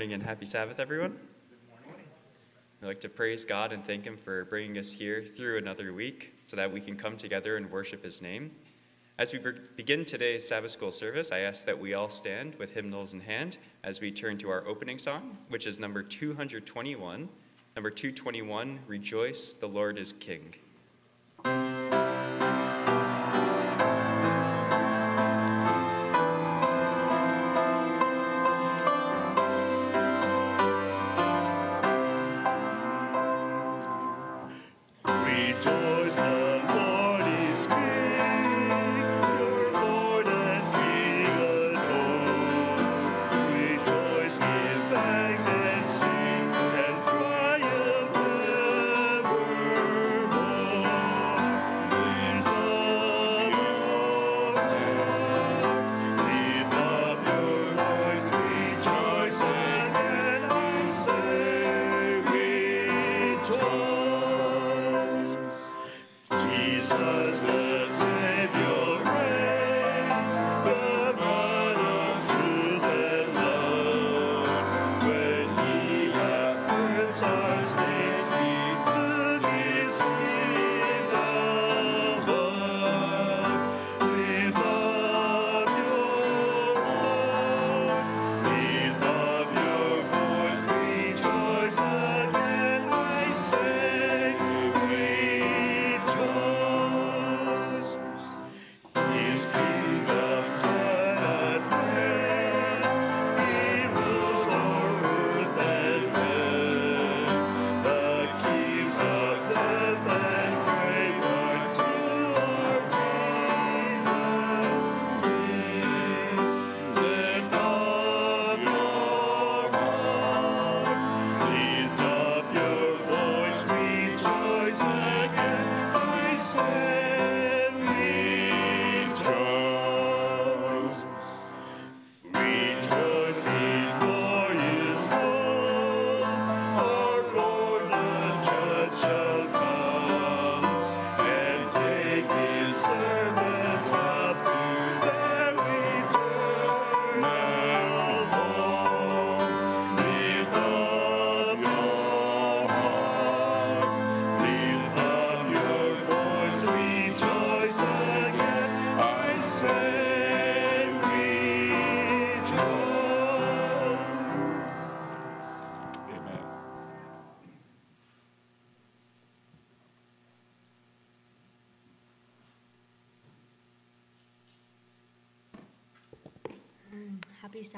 morning and happy Sabbath, everyone. I'd like to praise God and thank Him for bringing us here through another week so that we can come together and worship His name. As we begin today's Sabbath School service, I ask that we all stand with hymnals in hand as we turn to our opening song, which is number 221. Number 221, Rejoice, the Lord is King.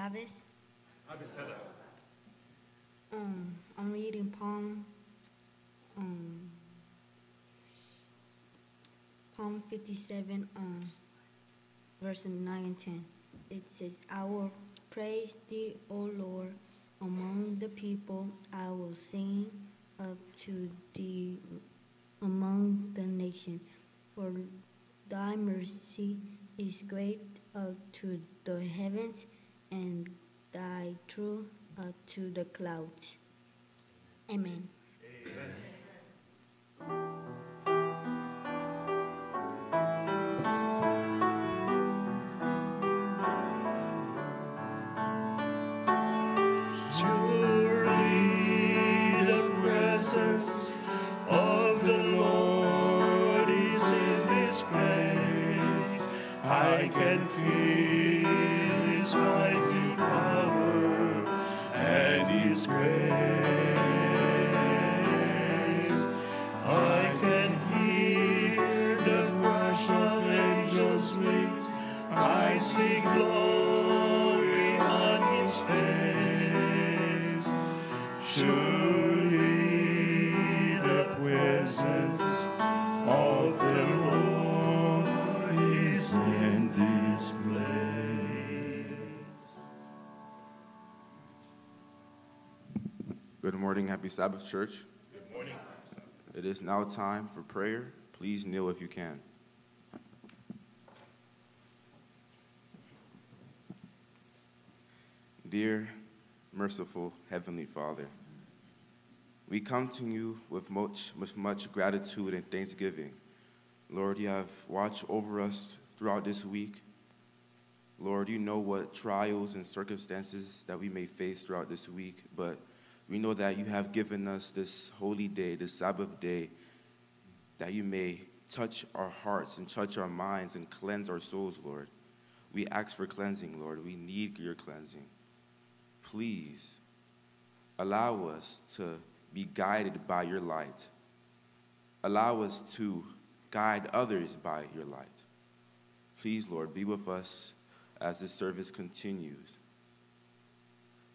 Happy Um, I'm reading Psalm, um, Psalm 57, um, verse 9 and 10. It says, I will praise thee, O Lord, among the people. I will sing up to thee among the nation. For thy mercy is great up to the heavens, and thy truth up to the clouds. Amen. Surely the presence of the Lord is in this place. Good morning, happy Sabbath, church. Good morning. It is now time for prayer. Please kneel if you can. Dear, merciful Heavenly Father, we come to you with much, with much gratitude and thanksgiving. Lord, you have watched over us throughout this week. Lord, you know what trials and circumstances that we may face throughout this week, but we know that you have given us this holy day, this Sabbath day, that you may touch our hearts and touch our minds and cleanse our souls, Lord. We ask for cleansing, Lord. We need your cleansing. Please allow us to be guided by your light. Allow us to guide others by your light. Please, Lord, be with us as this service continues.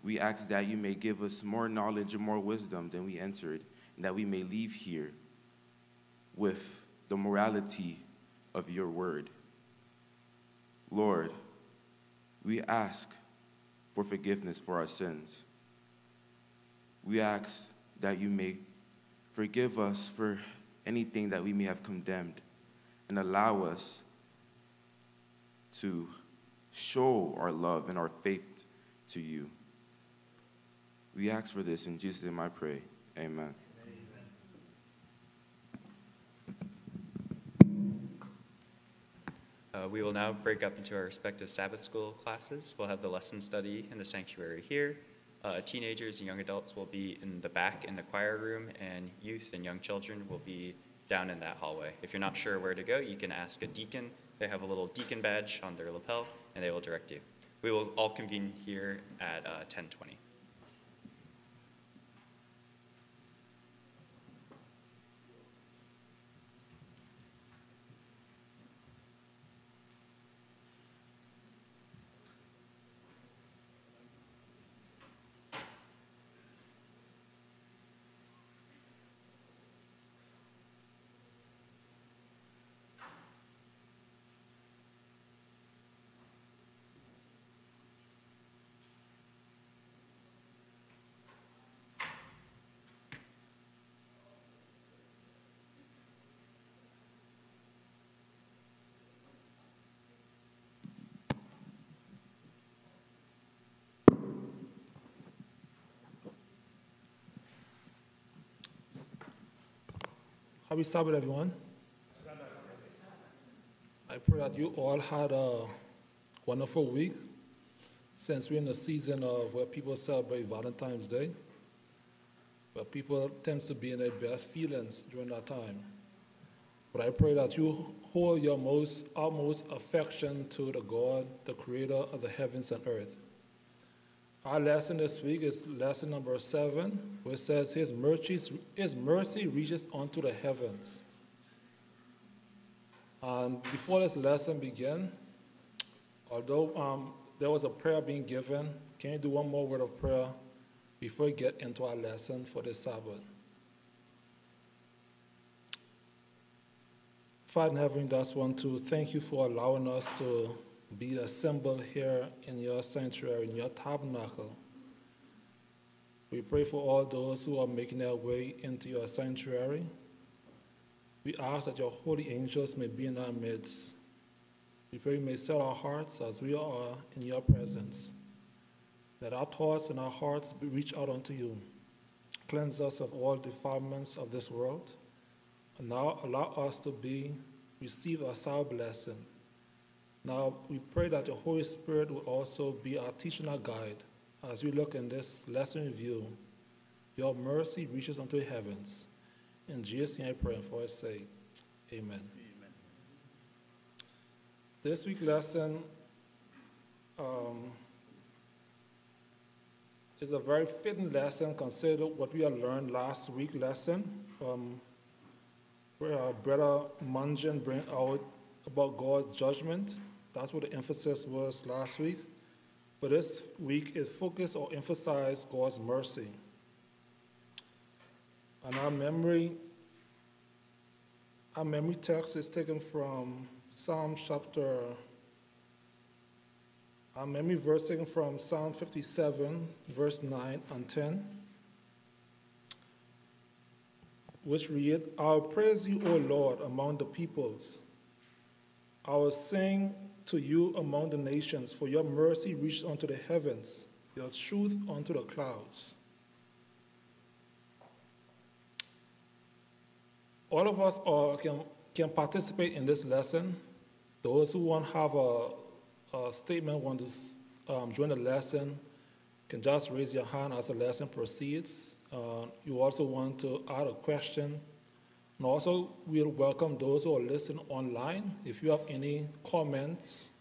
We ask that you may give us more knowledge and more wisdom than we entered, and that we may leave here with the morality of your word. Lord, we ask for forgiveness for our sins. We ask that you may forgive us for anything that we may have condemned and allow us to show our love and our faith to you. We ask for this in Jesus' name I pray. Amen. Uh, we will now break up into our respective Sabbath school classes. We'll have the lesson study in the sanctuary here. Uh, teenagers and young adults will be in the back in the choir room, and youth and young children will be down in that hallway. If you're not sure where to go, you can ask a deacon. They have a little deacon badge on their lapel, and they will direct you. We will all convene here at uh, 10:20. Happy Sabbath, everyone. I pray that you all had a wonderful week since we're in the season of where people celebrate Valentine's Day, where people tends to be in their best feelings during that time. But I pray that you hold your most utmost affection to the God, the creator of the heavens and earth. Our lesson this week is lesson number seven, which says, His mercy, His mercy reaches unto the heavens. And before this lesson begin, although um, there was a prayer being given. Can you do one more word of prayer before we get into our lesson for this Sabbath? Father in heaven, just want to thank you for allowing us to be assembled here in your sanctuary, in your tabernacle. We pray for all those who are making their way into your sanctuary. We ask that your holy angels may be in our midst. We pray you may set our hearts as we are in your presence. Let our thoughts and our hearts reach out unto you. Cleanse us of all defilements of this world. And now allow us to be receive a sour blessing. Now we pray that the Holy Spirit will also be our teaching our guide as we look in this lesson review. Your mercy reaches unto the heavens. In Jesus' name I pray and for his sake. Amen. This week's lesson um, is a very fitting lesson considering what we had learned last week lesson. Um, where our brother Munjan bring out about God's judgment. That's what the emphasis was last week. But this week is focused or emphasize God's mercy. And our memory, our memory text is taken from Psalm chapter, our memory verse taken from Psalm 57, verse 9 and 10, which read, I will praise you, O Lord, among the peoples. I will sing to you among the nations, for your mercy reached unto the heavens, your truth unto the clouds. All of us are, can, can participate in this lesson. Those who want to have a, a statement, want to um, join the lesson, can just raise your hand as the lesson proceeds. Uh, you also want to add a question. And also, we'll welcome those who are listening online. If you have any comments,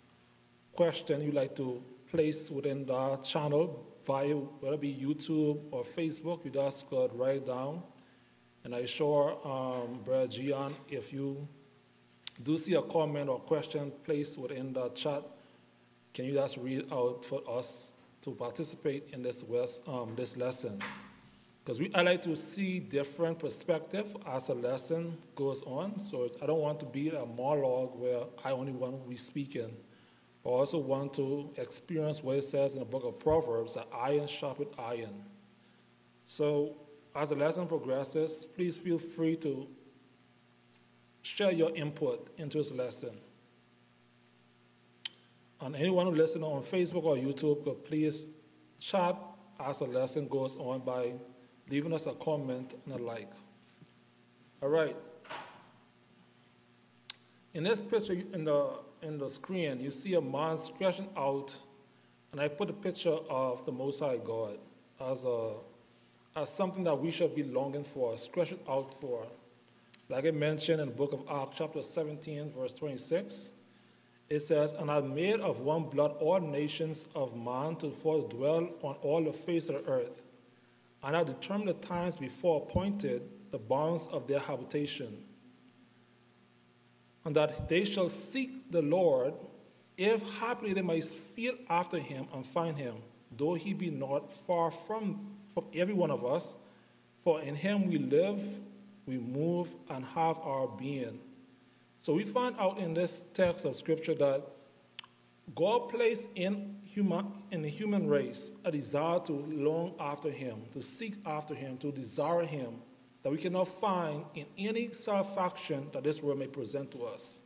question you'd like to place within the channel via whether it be YouTube or Facebook, you just could write down. And I sure, um, Brother Gian, if you do see a comment or question placed within the chat, can you just read out for us to participate in this, west, um, this lesson? Because I like to see different perspective as a lesson goes on. So I don't want to be a monologue where I only want to be speaking. I also want to experience what it says in the book of Proverbs that iron sharpens iron. So as the lesson progresses, please feel free to share your input into this lesson. And anyone who listens on Facebook or YouTube, please chat as the lesson goes on by leaving us a comment and a like. All right. In this picture in the, in the screen, you see a man stretching out, and I put a picture of the Most High God as, a, as something that we should be longing for, stretching out for. Like I mentioned in the book of Acts, chapter 17, verse 26, it says, And I made of one blood all nations of man to fall dwell on all the face of the earth. And I determined the times before appointed the bounds of their habitation. And that they shall seek the Lord, if happily they might feel after him and find him, though he be not far from, from every one of us. For in him we live, we move, and have our being. So we find out in this text of scripture that God placed in human in the human race a desire to long after him, to seek after him, to desire him, that we cannot find in any satisfaction that this world may present to us.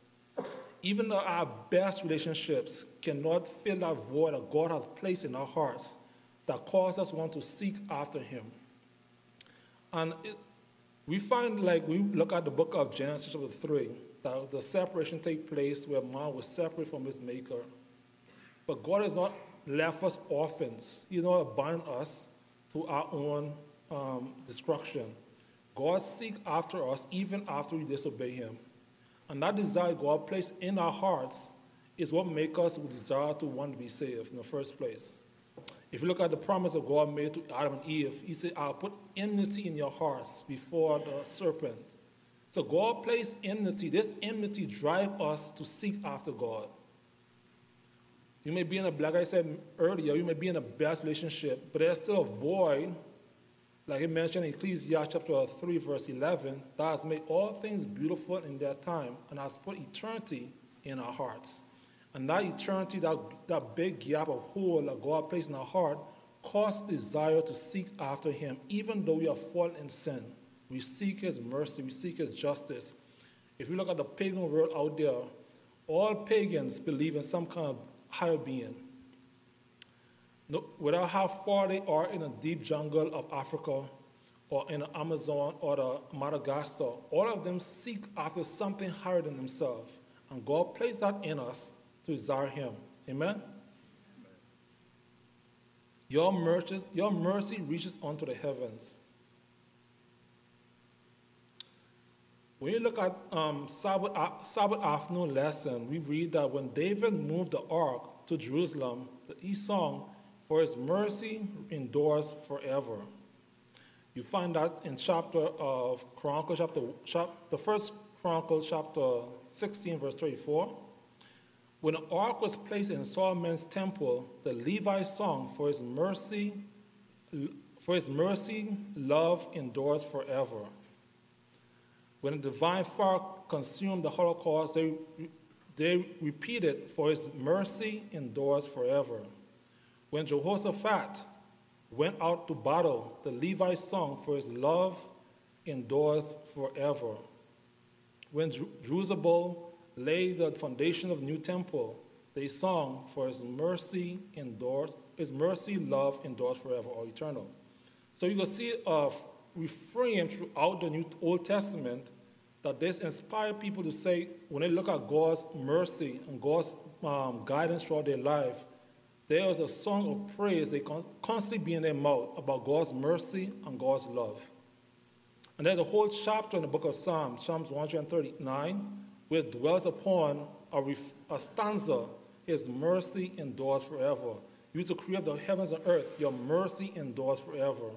Even though our best relationships cannot fill that void that God has placed in our hearts that cause us want to seek after him. And it, we find, like, we look at the book of Genesis chapter 3, that the separation take place where man was separate from his maker. But God has not left us orphans. He not abandoned us to our own um, destruction. God seeks after us even after we disobey him. And that desire God placed in our hearts is what makes us desire to want to be saved in the first place. If you look at the promise of God made to Adam and Eve, he said, I'll put enmity in your hearts before the serpent. So God placed enmity. This enmity drive us to seek after God. You may be in a, like I said earlier, you may be in a best relationship, but there's still a void, like it mentioned in Ecclesiastes chapter 3, verse 11, that has made all things beautiful in their time and has put eternity in our hearts. And that eternity, that, that big gap of hole that God placed in our heart, causes desire to seek after Him, even though we have fallen in sin. We seek His mercy, we seek His justice. If you look at the pagan world out there, all pagans believe in some kind of higher being. No, whether how far they are in a deep jungle of Africa or in the Amazon or the Madagascar, all of them seek after something higher than themselves. And God placed that in us to desire Him. Amen? Your mercy, your mercy reaches unto the heavens. When you look at um, Sabbath, uh, Sabbath afternoon lesson, we read that when David moved the ark to Jerusalem, he sung, For his mercy endures forever. You find that in chapter of Chronicles, chapter, chap, the first Chronicles, chapter 16, verse 34. When the ark was placed in Solomon's temple, the Levites song For his mercy, for his mercy, love endures forever. When the divine fire consumed the Holocaust, they, they repeated, For his mercy endures forever. When Jehoshaphat went out to battle, the Levites sung, For his love endures forever. When Jerusalem laid the foundation of new temple, they sung, For his mercy endures, his mercy, love endures forever or eternal. So you can see a refrain throughout the New Old Testament that this inspired people to say, when they look at God's mercy and God's um, guidance throughout their life, there is a song of praise they con- constantly be in their mouth about God's mercy and God's love. And there's a whole chapter in the book of Psalms, Psalms 139, where dwells upon a, ref- a stanza, His mercy endures forever. You to create the heavens and earth, your mercy endures forever.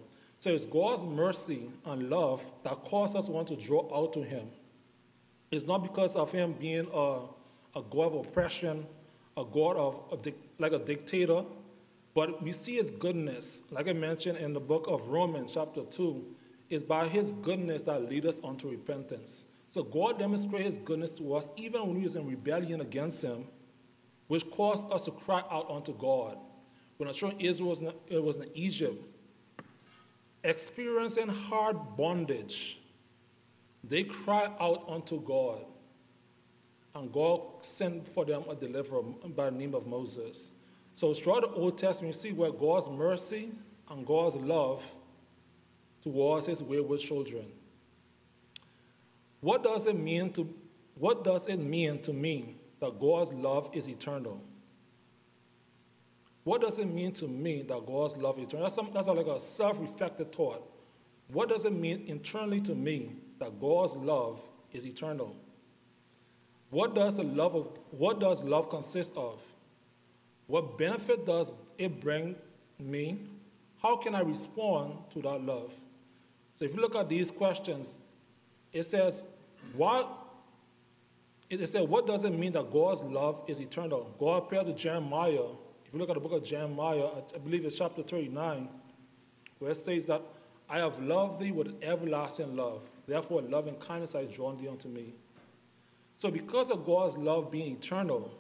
So it's God's mercy and love that causes us to want to draw out to Him. It's not because of Him being a, a God of oppression, a God of a like a dictator, but we see His goodness, like I mentioned in the book of Romans, chapter 2, is by His goodness that lead us unto repentance. So God demonstrated His goodness to us even when we was in rebellion against Him, which caused us to cry out unto God. When the children Israel was in, it was in Egypt, experiencing hard bondage, they cry out unto God. And God sent for them a deliverer by the name of Moses. So throughout the Old Testament, you see where God's mercy and God's love towards his wayward children. What does it mean to what does it mean to me that God's love is eternal? What does it mean to me that God's love is eternal? That's, some, that's like a self-reflective thought. What does it mean internally to me that God's love is eternal? What does the love of what does love consist of? What benefit does it bring me? How can I respond to that love? So if you look at these questions, it says, what it says, what does it mean that God's love is eternal? God appeared to Jeremiah. You look at the book of Jeremiah, I believe it's chapter 39, where it states that I have loved thee with everlasting love. Therefore, loving kindness I drawn thee unto me. So, because of God's love being eternal,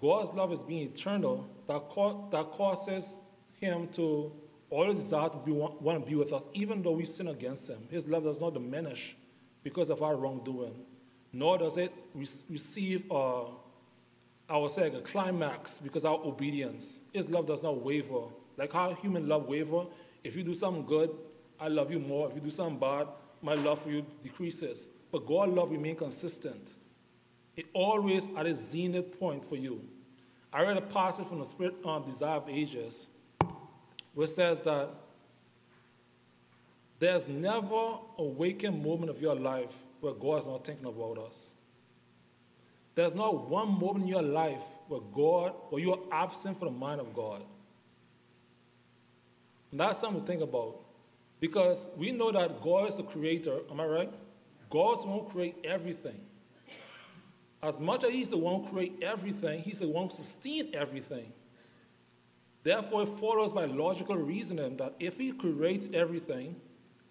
God's love is being eternal, that, that causes Him to always desire to be, want to be with us, even though we sin against Him. His love does not diminish because of our wrongdoing, nor does it re- receive, uh, I would say, like a climax because our obedience. His love does not waver. Like how human love waver. If you do something good, I love you more. If you do something bad, my love for you decreases. But God's love remains consistent. It always at its zenith point for you. I read a passage from the Spirit on Desire of Ages, which says that there's never a waking moment of your life where God is not thinking about us. There's not one moment in your life where God, or you are absent from the mind of God. And that's something to think about. Because we know that God is the creator, am I right? God's won't create everything. As much as He's the one who create everything, He's the one who sustain everything. Therefore, it follows by logical reasoning that if He creates everything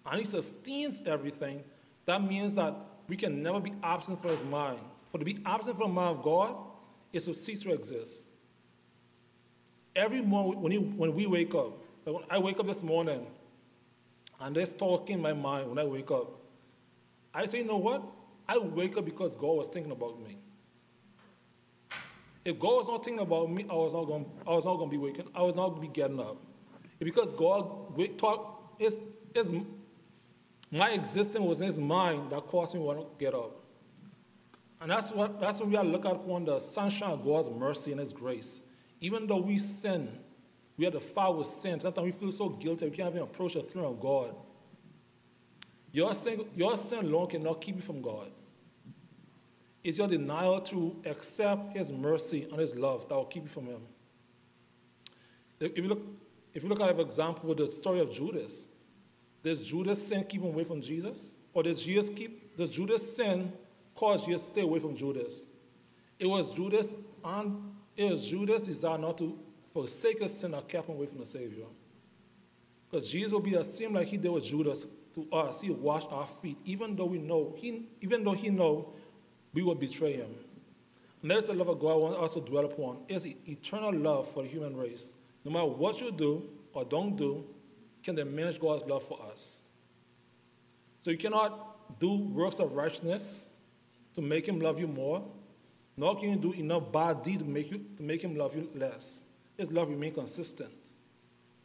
and He sustains everything, that means that we can never be absent from His mind. For to be absent from the mind of God is to cease to exist. Every morning when, you, when we wake up, like when I wake up this morning, and there's talk in my mind when I wake up, I say, you know what? I wake up because God was thinking about me. If God was not thinking about me, I was not going. I was not going to be waking. I was not going to be getting up. Because God wake, thought is is my existence was in His mind that caused me to want to get up. And that's what that's what we are looking upon the sunshine of God's mercy and His grace. Even though we sin, we are the foul with sin. Sometimes we feel so guilty we can't even approach the throne of God. Your sin, your sin alone cannot keep you from God. It's your denial to accept His mercy and His love that will keep you from Him. If you look, if you look at an example with the story of Judas, does Judas sin keep him away from Jesus? Or does Jesus keep does Judas sin cause Jesus stay away from Judas? It was Judas and it was Judas' desire not to forsake his sin that kept him away from the Savior. Because Jesus will be the same like he did with Judas to us. He washed our feet, even though we know, he, even though he know we will betray him. And that's the love of God I want us to dwell upon, is eternal love for the human race. No matter what you do or don't do, can diminish God's love for us. So you cannot do works of righteousness to make him love you more, nor can you do enough bad deed to make, you, to make him love you less. His love remain consistent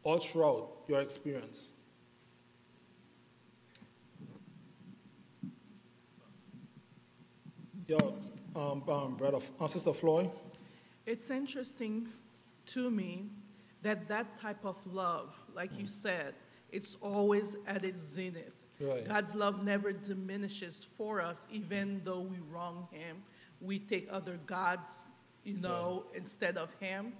all throughout your experience. Yo, um, um, brother, uh, Sister Floyd, It's interesting to me that that type of love, like you said, it's always at its zenith. Right. God's love never diminishes for us, even though we wrong Him. We take other gods, you know, instead of Him.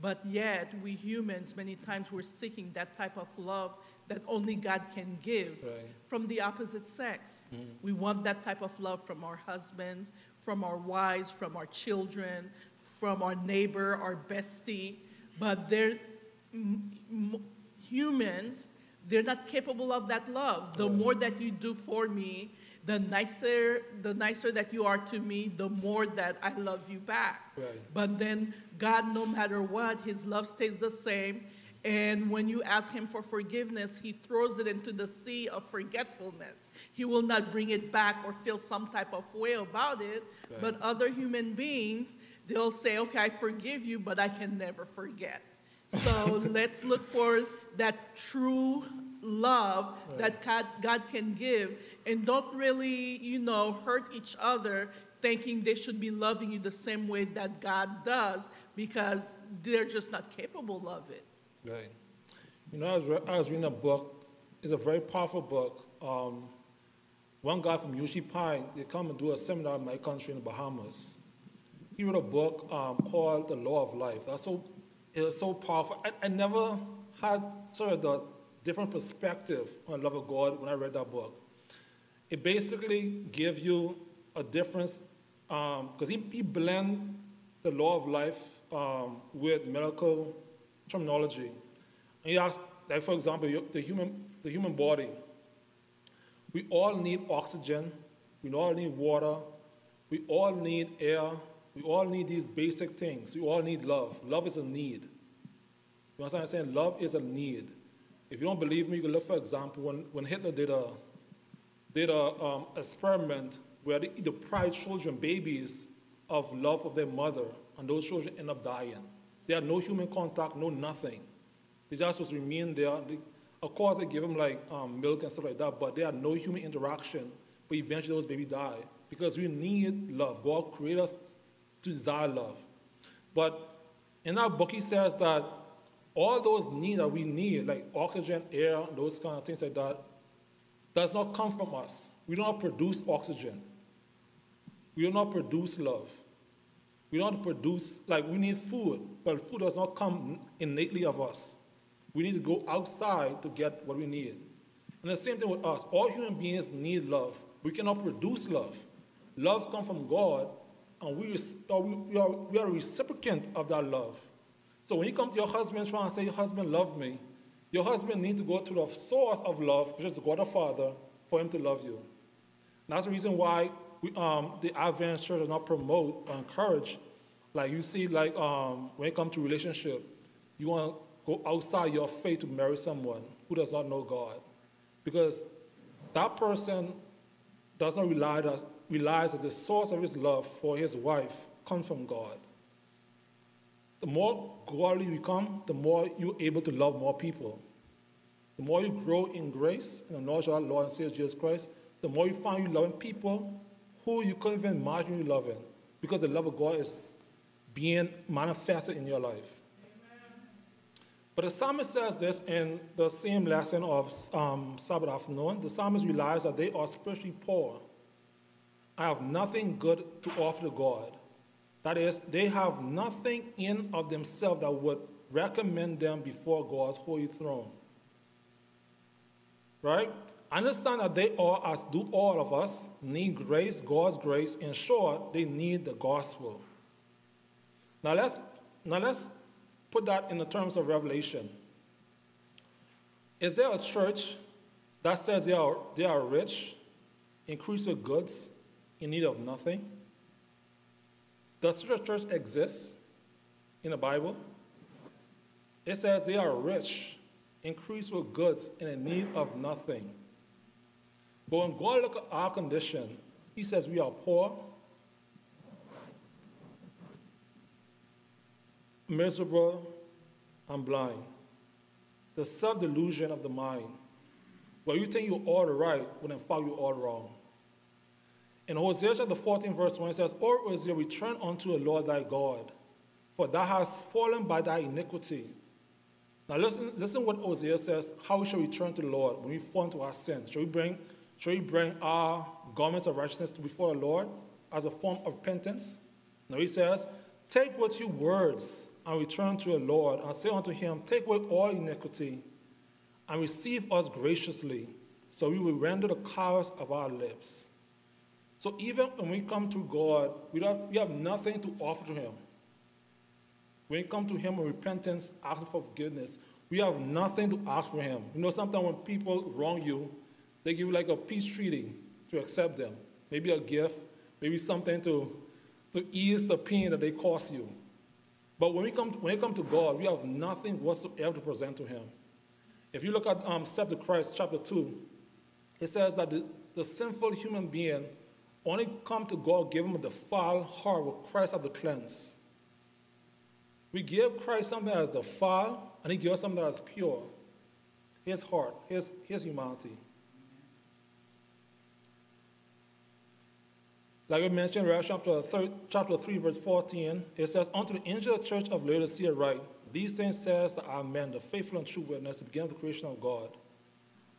But yet, we humans, many times, we're seeking that type of love that only God can give Right. from the opposite sex. Mm-hmm. We want that type of love from our husbands, from our wives, from our children, from our neighbor, our bestie. But they're m- m- humans, they're not capable of that love. The more that you do for me, the nicer, the nicer that you are to me, the more that I love you back. Right. But then God, no matter what, his love stays the same. And when you ask him for forgiveness, he throws it into the sea of forgetfulness. He will not bring it back or feel some type of way about it. But other human beings, they'll say, okay, I forgive you, but I can never forget. So let's look for that true love that God, God can give and don't really, you know, hurt each other thinking they should be loving you the same way that God does because they're just not capable of it. Right. You know, I was, re- I was reading a book. It's a very powerful book. Um, one guy from Uchee Pine, they come and do a seminar in my country in the Bahamas. He wrote a book um, called The Law of Life. That's so, it was so powerful. I, I never had sort of the different perspective on love of God when I read that book. It basically gives you a difference, because he, he blend the law of life um, with medical terminology. And he asks, like for example, the human, the human body. We all need oxygen. We all need water. We all need air. We all need these basic things. We all need love. Love is a need. You understand what I'm saying? Love is a need. If you don't believe me, you can look for example when, when Hitler did a did a um, experiment where they deprived children, babies, of love of their mother, and those children end up dying. They had no human contact, no nothing. They just was remain there. They, of course, they give them like um, milk and stuff like that, but they had no human interaction. But eventually, those babies die because we need love. God created us to desire love. But in our book, he says that all those needs that we need, like oxygen, air, those kind of things like that, does not come from us. We do not produce oxygen. We do not produce love. We don't produce, like, we need food, but food does not come innately of us. We need to go outside to get what we need. And the same thing with us. All human beings need love. We cannot produce love. Love comes from God, and we, we, are, we are a recipient of that love. So when you come to your husband trying to say, Your husband loved me, your husband need to go to the source of love, which is God the Father, for him to love you. And that's the reason why we, um, the Adventist Church does not promote or encourage. Like you see, like um, when it comes to relationship, you want to go outside your faith to marry someone who does not know God, because that person does not rely that relies that the source of his love for his wife comes from God. The more godly you become, the more you're able to love more people. The more you grow in grace and the knowledge of our Lord and Savior Jesus Christ, the more you find you loving people who you couldn't even imagine you loving because the love of God is being manifested in your life. But the psalmist says this in the same lesson of um, Sabbath afternoon. The psalmist realizes that they are spiritually poor. I have nothing good to offer to God. That is, they have nothing in of themselves that would recommend them before God's holy throne. Right? Understand that they all, as do all of us, need grace, God's grace. In short, they need the gospel. Now let's now let's put that in the terms of revelation. Is there a church that says they are, they are rich, increase with goods, in need of nothing? Does such a church exist in the Bible? It says they are rich, increase with goods, and in need of nothing. But when God looks at our condition, He says we are poor, miserable, and blind. The self delusion of the mind, where you think you're all right when in fact you're all wrong. In Hosea chapter 14, verse 1, it says, Or is your return unto the Lord thy God, for thou hast fallen by thy iniquity. Now listen, listen what Hosea says, how shall we return to the Lord when we fall into our sin. Shall we bring, shall we bring our garments of righteousness before the Lord as a form of repentance? Now he says, Take with you words and return to the Lord, and say unto him, Take away all iniquity, and receive us graciously, so we will render the cows of our lips. So even when we come to God, we, don't, we have nothing to offer to Him. When we come to Him with repentance, asking for forgiveness, we have nothing to ask for Him. You know, sometimes when people wrong you, they give you like a peace treaty to accept them. Maybe a gift, maybe something to, to ease the pain that they cause you. But when we come to, when we come to God, we have nothing whatsoever to present to Him. If you look at um, Step to Christ, chapter 2, it says that the, the sinful human being only come to God, give him the foul heart with Christ of the cleanse. We give Christ something as the foul, and he gives us something as pure. His heart, his, his humanity. Like we mentioned, Revelation chapter, 3, chapter 3, verse 14, it says, Unto the angel of the church of Laodicea write, These things says the Amen, the faithful and true witness, the beginning of the creation of God.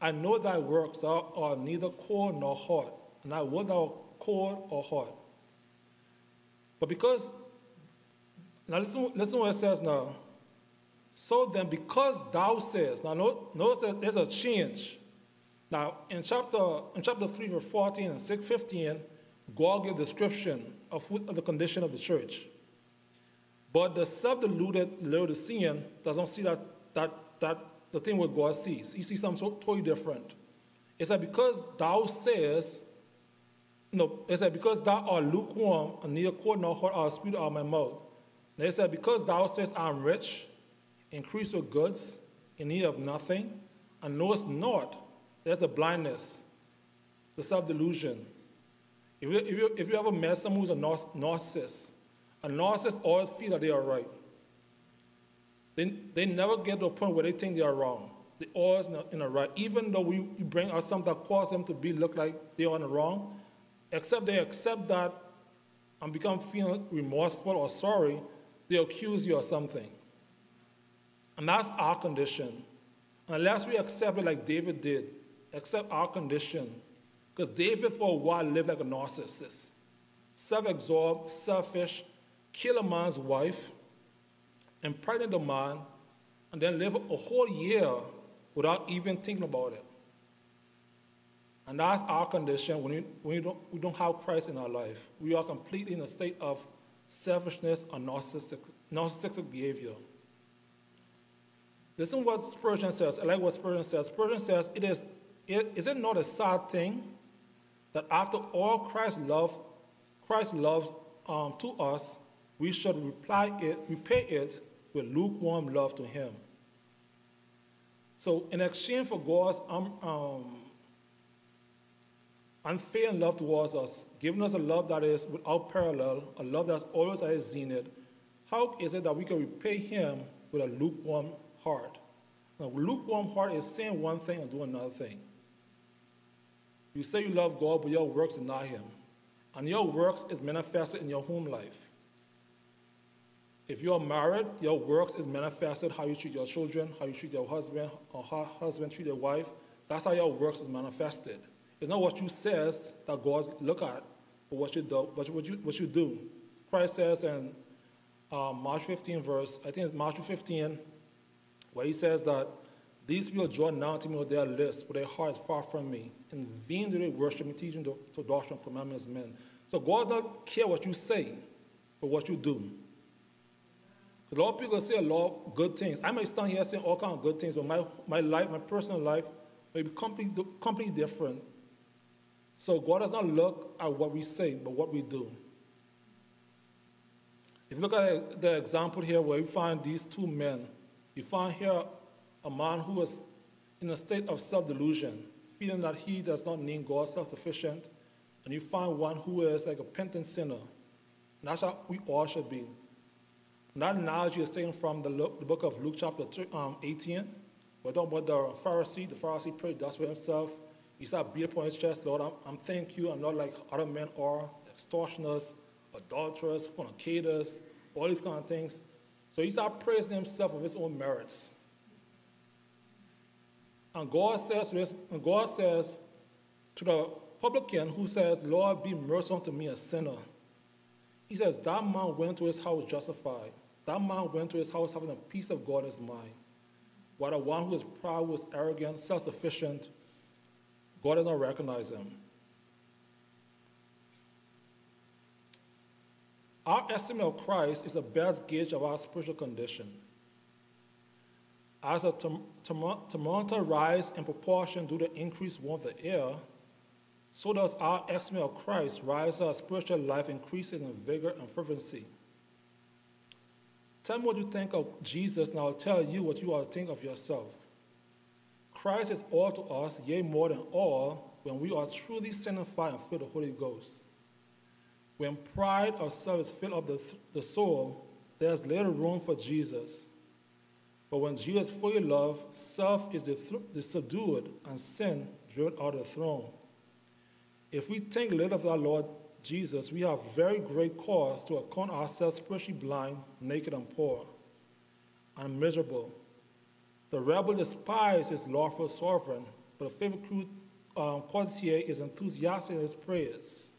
I know thy works, art neither cold nor hot, and I will thou cold or hot. But because, now listen, listen what it says now. So then, because thou says, now notice that there's a change. Now, in chapter, in chapter 3, verse 14 and 6, 15, God gives description of, of the condition of the church. But the self-deluded Laodicean doesn't see that, that, that the thing what God sees. He sees something totally different. It's that because thou says, no, it said, because thou art lukewarm and neither cold nor hot, I'll spew out my mouth. And it said, because thou sayest, I'm rich, increase your goods, in need of nothing, and knowest not, there's the blindness, the self-delusion. If you, if, you, if you ever met someone who's a narcissist, a narcissist always feel that they are right. They, they never get to a point where they think they are wrong. They always in the right. Even though we, we bring out something that causes them to be look like they are in the wrong, except they accept that and become feeling remorseful or sorry, they accuse you of something. And that's our condition. Unless we accept it like David did, accept our condition. Because David, for a while, lived like a narcissist self absorbed, selfish, kill a man's wife, impregnate a man, and then live a whole year without even thinking about it. And that's our condition when, we, when we, don't, we don't have Christ in our life. We are completely in a state of selfishness or narcissistic, narcissistic behavior. Listen what Spurgeon says. I like what Spurgeon says. Spurgeon says, it is, it, is it not a sad thing that after all Christ loved, Christ loves um, to us, we should reply it, repay it with lukewarm love to him. So in exchange for God's um, um, unfailing love towards us, giving us a love that is without parallel, a love that's always at its zenith, how is it that we can repay him with a lukewarm heart? Now, lukewarm heart is saying one thing and doing another thing. You say you love God, but your works not him. And your works is manifested in your home life. If you're married, your works is manifested how you treat your children, how you treat your husband, or how husband treat your wife. That's how your works is manifested. It's not what you says that God look at, but what you do. What you, what you do. Christ says in uh, March 15 verse, I think it's March 15, where he says that these people draw nigh to me with their lips, but their heart is far from me. In vain do they worship me, teaching the, the doctrine of commandments of men. So God doesn't care what you say, but what you do. Because a lot of people say a lot of good things. I might stand here saying all kinds of good things, but my, my life, my personal life, may be completely, completely different. So God does not look at what we say, but what we do. If you look at the example here where you find these two men, you find here a man who is in a state of self-delusion, feeling that he does not need God self-sufficient, and you find one who is like a penitent sinner. And that's how we all should be. And that analogy is taken from the, the book of Luke chapter um, 18. We're talking about the Pharisee. The Pharisee prayed thus for himself. He said, be upon his chest, Lord, I'm, I'm thank you. I'm not like other men are, extortioners, adulterers, fornicators, all these kind of things. So he started praising himself of his own merits. And God says and God says to the publican who says, Lord, be merciful to me, a sinner. He says, that man went to his house justified. That man went to his house having a peace of God in his mind. While the one who is proud, who is arrogant, self sufficient, God does not recognize him. Our estimate of Christ is the best gauge of our spiritual condition. As a thermometer rises in proportion due to the increased warmth of the air, so does our estimate of Christ rise as our spiritual life increases in vigor and fervency. Tell me what you think of Jesus, and I'll tell you what you ought to think of yourself. Christ is all to us, yea, more than all, when we are truly sanctified and filled with the Holy Ghost. When pride or self is filled up the, the soul, there's little room for Jesus. But when Jesus fully loved, self is subdued and sin driven out of the throne. If we think little of our Lord Jesus, we have very great cause to account ourselves spiritually blind, naked, and poor, and miserable. The rebel despises his lawful sovereign, but the faithful um, courtier is enthusiastic in his prayers.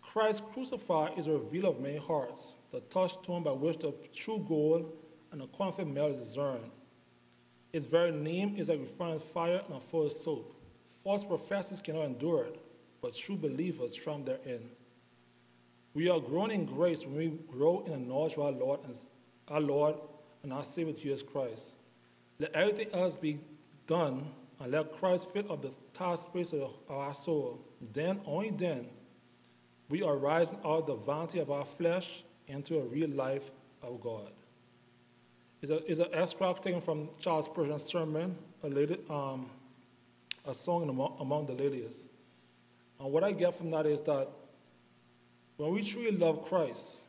Christ crucified is a reveal of many hearts, the touchstone by which the true gold and the confident metal is discerned. Its very name is a refined fire and a full soap. False professors cannot endure it, but true believers trump therein. We are grown in grace when we grow in the knowledge of our Lord and our Lord and our Savior Jesus Christ. Let everything else be done, and let Christ fill up the task space of our soul. Then, only then, we are rising out of the vanity of our flesh into a real life of God. It's, a, it's an extract taken from Charles Spurgeon's sermon, a, lady, um, a song among, among the ladies. And what I get from that is that when we truly love Christ,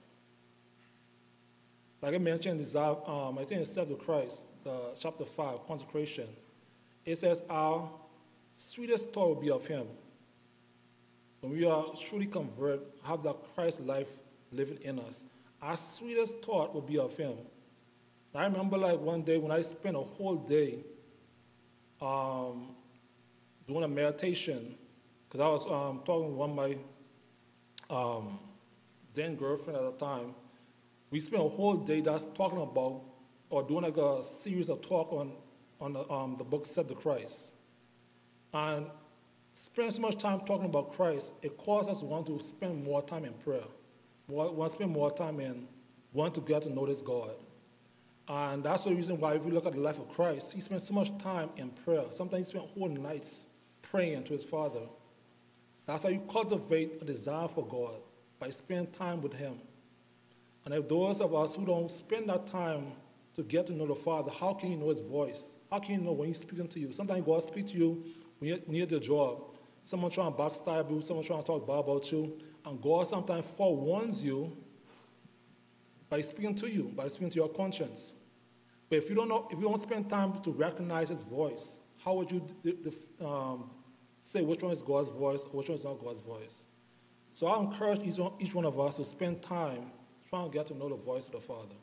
like I mentioned, desire, um, I think it's Step to Christ, the chapter 5, consecration. It says, Our sweetest thought will be of Him. When we are truly converted, have that Christ life living in us, our sweetest thought will be of Him. And I remember like one day when I spent a whole day um, doing a meditation because I was um, talking with one of my um, then girlfriend at the time. We spent a whole day just talking about or doing like a series of talk on on the, um, the book Step to Christ. And spending so much time talking about Christ, it causes us to want to spend more time in prayer, more, want to spend more time in want to get to know this God. And that's the reason why, if you look at the life of Christ, he spent so much time in prayer. Sometimes he spent whole nights praying to his Father. That's how you cultivate a desire for God, by spending time with him. And if those of us who don't spend that time to get to know the Father, how can you know his voice? How can you know when he's speaking to you? Sometimes God speaks to you when you're near the job. Someone trying to backstab you, someone trying to talk bad about you, and God sometimes forewarns you by speaking to you, by speaking to your conscience. But if you don't know, if you don't spend time to recognize His voice, how would you um, say which one is God's voice or which one is not God's voice? So I encourage each one, each one of us to spend time trying to get to know the voice of the Father.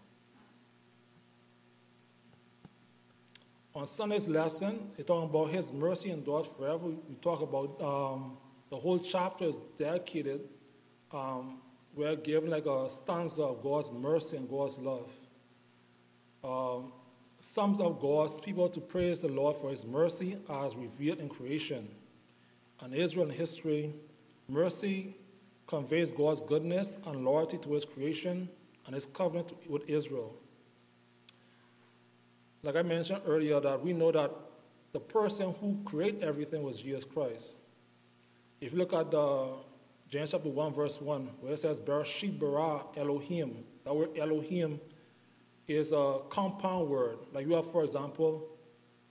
On Sunday's lesson, it's talking about His mercy endures forever. We talk about um, the whole chapter is dedicated. Um, we're given like a stanza of God's mercy and God's love. Um, sums of God's people to praise the Lord for His mercy as revealed in creation. And Israel in history, mercy conveys God's goodness and loyalty to His creation and His covenant with Israel. Like I mentioned earlier, that we know that the person who created everything was Jesus Christ. If you look at the James chapter 1, verse 1, where it says, Bereshit bara Elohim, that word Elohim is a compound word. Like you have, for example,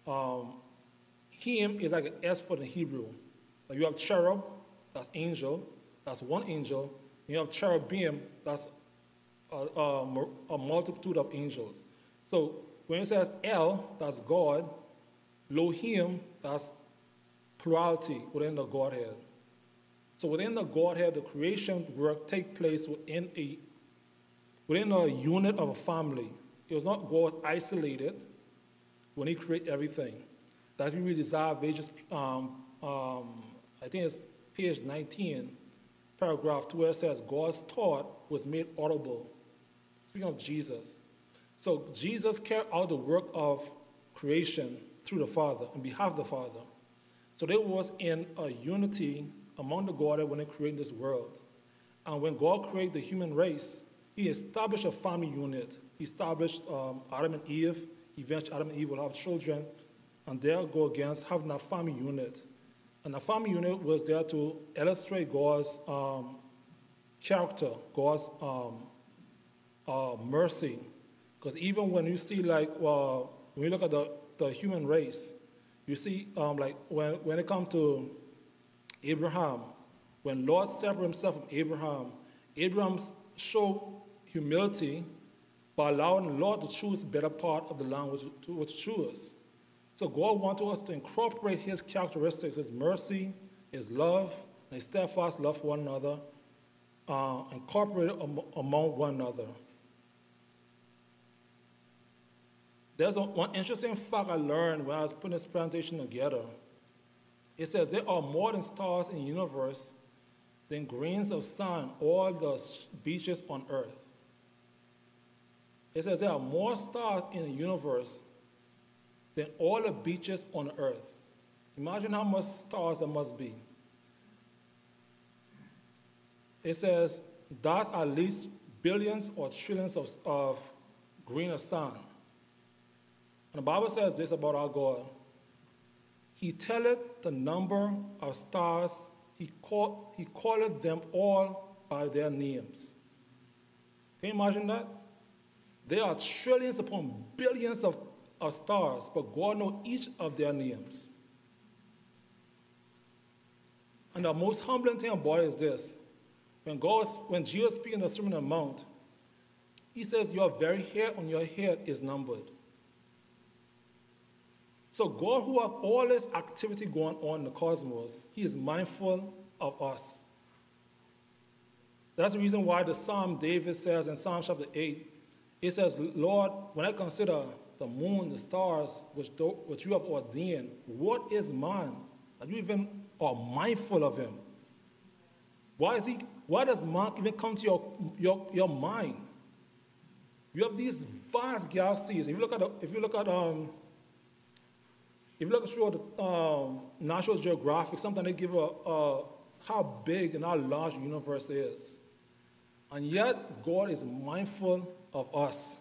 um, him is like an S for the Hebrew. Like you have cherub, that's angel, that's one angel. You have cherubim, that's a, a, a multitude of angels. So when it says El, that's God, Lohim, that's plurality within the Godhead. So within the Godhead, the creation work take place within a within a unit of a family. It was not God isolated when He created everything. Desire of Ages, um, um, I think it's page 19, paragraph 2, where it says, God's thought was made audible. Speaking of Jesus. So Jesus carried out the work of creation through the Father, on behalf of the Father. So there was in a unity among the Godhead when they created this world. And when God created the human race, He established a family unit. He established um, Adam and Eve. Eventually, Adam and Eve will have children, and they'll go against having a family unit. And the family unit was there to illustrate God's um, character, God's um, uh, mercy. Because even when you see, like, well, when you look at the, the human race, you see, um, like, when, when it comes to Abraham, when Lot separated himself from Abraham, Abraham showed humility by allowing Lot to choose the better part of the land which, to, which choose. So God wanted us to incorporate his characteristics, his mercy, his love, and his steadfast love for one another, uh, incorporate among one another. There's a, one interesting fact I learned when I was putting this presentation together. It says there are more than stars in the universe than grains of sand, all the beaches on earth. It says there are more stars in the universe than all the beaches on earth. Imagine how much stars there must be. It says that's at least billions or trillions of, of grain of sand. And the Bible says this about our God. He telleth the number of stars, he, call, he calleth them all by their names. Can you imagine that? There are trillions upon billions of, of stars, but God knows each of their names. And the most humbling thing about it is this. When God, when Jesus speaks in the Sermon on the Mount, he says, Your very hair on your head is numbered. So God, who have all this activity going on in the cosmos, He is mindful of us. That's the reason why the Psalm David says in Psalm chapter 8, it says, Lord, when I consider the moon, the stars, which, do, which you have ordained, what is man that you even are mindful of him? Why, is he, why does man even come to your, your, your mind? You have these vast galaxies. If you look at, if you look at um, if you look through the um, National Geographic, sometimes they give a, a how big and how large the universe is. And yet, God is mindful of us.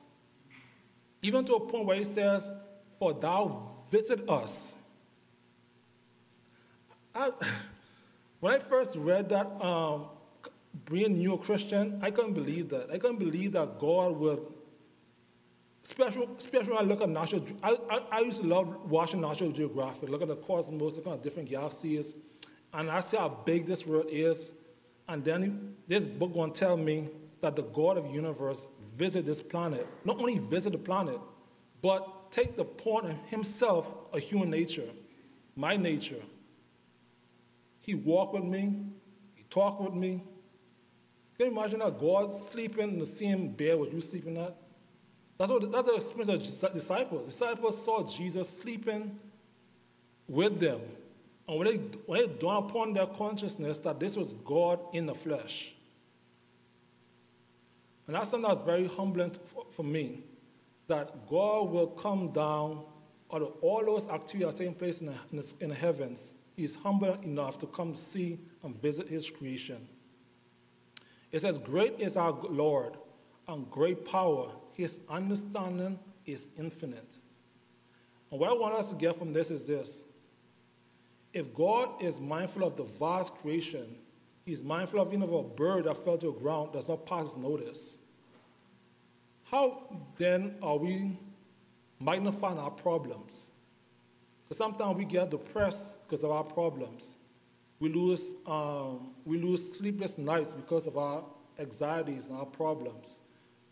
Even to a point where He says, For thou visit us. I, when I first read that, um, being new Christian, I couldn't believe that. I couldn't believe that God would, especially, special. I look at National, I, I, I used to love watching National Geographic, look at the cosmos, look at different galaxies, and I see how big this world is. And then this book to tell me that the God of universe visit this planet. Not only visit the planet, but take the point of himself, a human nature, my nature. He walked with me, he talked with me. Can you imagine that God sleeping in the same bed with you sleeping at? That's what that's the experience of disciples. Disciples saw Jesus sleeping with them. And when they, when they dawned upon their consciousness that this was God in the flesh. And that's something that's very humbling for, for me, that God will come down out of all those activities taking place in the, in, the, in the heavens. He is humble enough to come see and visit his creation. It says, Great is our Lord and great power. His understanding is infinite. And what I want us to get from this is this if God is mindful of the vast creation, He's mindful of even of a bird that fell to the ground does not pass notice. How then are we magnifying our problems? Because sometimes we get depressed because of our problems. We lose, um, we lose sleepless nights because of our anxieties and our problems.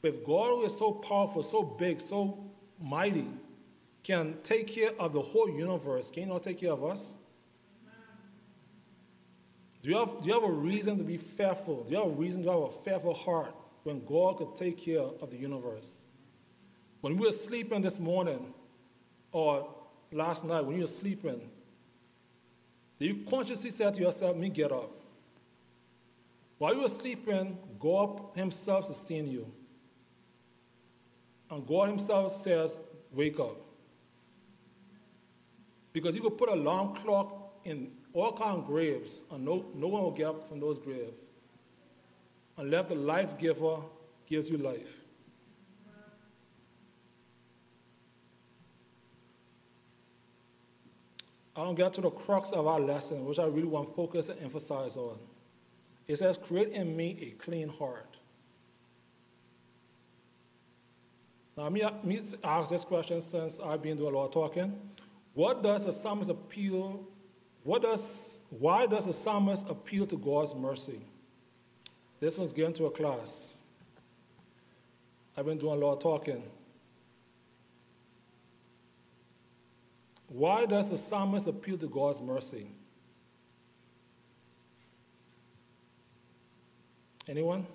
But if God who is so powerful, so big, so mighty, can take care of the whole universe, can He not take care of us? Do you, have, do you have a reason to be fearful? Do you have a reason to have a fearful heart when God could take care of the universe? When we were sleeping this morning or last night, when you were sleeping, did you consciously say to yourself, Me get up? While you were sleeping, God Himself sustained you. And God Himself says, Wake up. Because you could put a alarm clock in all kind of graves, and no, no one will get up from those graves unless the life giver gives you life. I don't get to the crux of our lesson, which I really want to focus and emphasize on. It says, Create in me a clean heart. Now, me, me ask this question since I've been doing a lot of talking. What does the psalmist appeal? What does, why does the psalmist appeal to God's mercy? This one's given to a class. I've been doing a lot of talking. Why does the psalmist appeal to God's mercy? Anyone?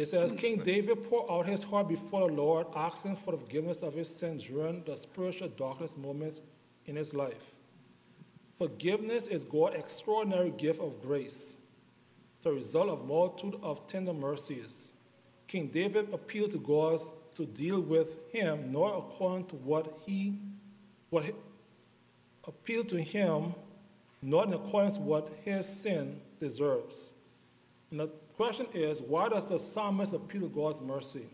It says, King David poured out his heart before the Lord, asking for the forgiveness of his sins during the spiritual darkness moments in his life. Forgiveness is God's extraordinary gift of grace, the result of multitude of tender mercies. King David appealed to God to deal with him, not according to what he, what he, appealed to him, not in accordance with what his sin deserves. The question is, why does the psalmist appeal to God's mercy?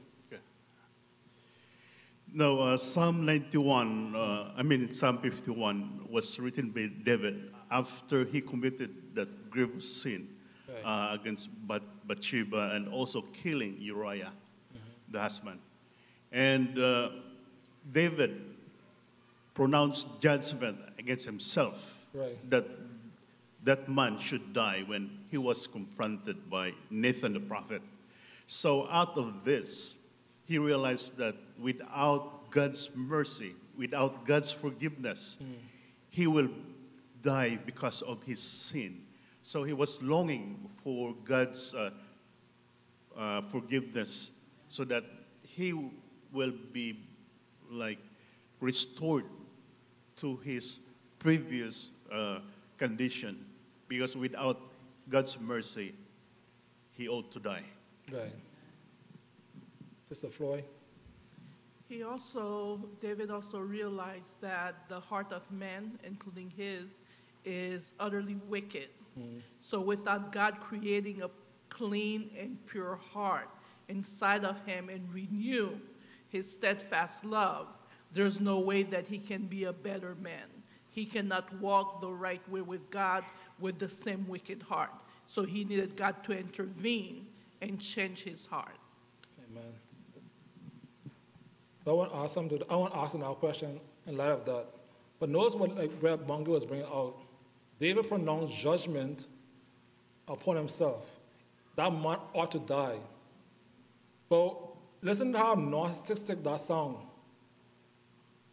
No, uh, Psalm 91, uh, I mean Psalm 51, was written by David after he committed that grievous sin Right. uh, against Bat- Bathsheba and also killing Uriah, the husband. And uh, David pronounced judgment against himself Right. that that man should die when he was confronted by Nathan the prophet. So, out of this, he realized that without God's mercy, without God's forgiveness, he will die because of his sin. So, he was longing for God's uh, uh, forgiveness so that he will be like restored to his previous uh, condition because without God's mercy, he ought to die. Right. Sister Floyd? He also, David also realized that the heart of man, including his, is utterly wicked. Hmm. So without God creating a clean and pure heart inside of him and renew his steadfast love, there's no way that he can be a better man. He cannot walk the right way with God with the same wicked heart. So he needed God to intervene and change his heart. Amen. I want to ask something. I want to ask another question in light of that. But notice what like Bongai was bringing out. David pronounced judgment upon himself. That man ought to die. But listen to how narcissistic that sound.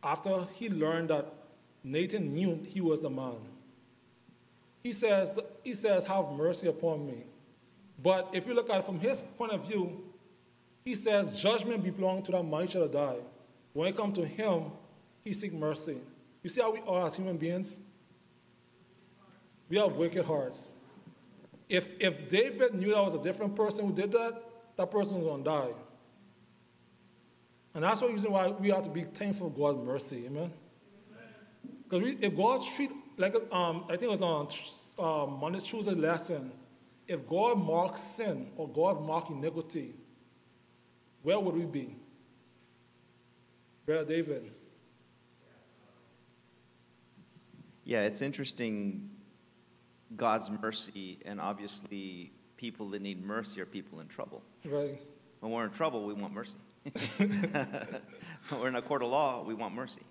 After he learned that Nathan knew he was the man, he says, he says, "Have mercy upon me." But if you look at it from his point of view, he says, Judgment belongs to that man, shall die. When it comes to him, he seek mercy. You see how we are as human beings? We have wicked hearts. If, if David knew that was a different person who did that, that person was going to die. And that's the reason why we have to be thankful for God's mercy. Amen? Because if God treat, like um, I think it was on um, Monday, Tuesday lesson, if God marks sin or God marks iniquity, where would we be? Brother David. Yeah, it's interesting. God's mercy, and obviously, people that need mercy are people in trouble. Right. When we're in trouble, we want mercy. when we're in a court of law, we want mercy.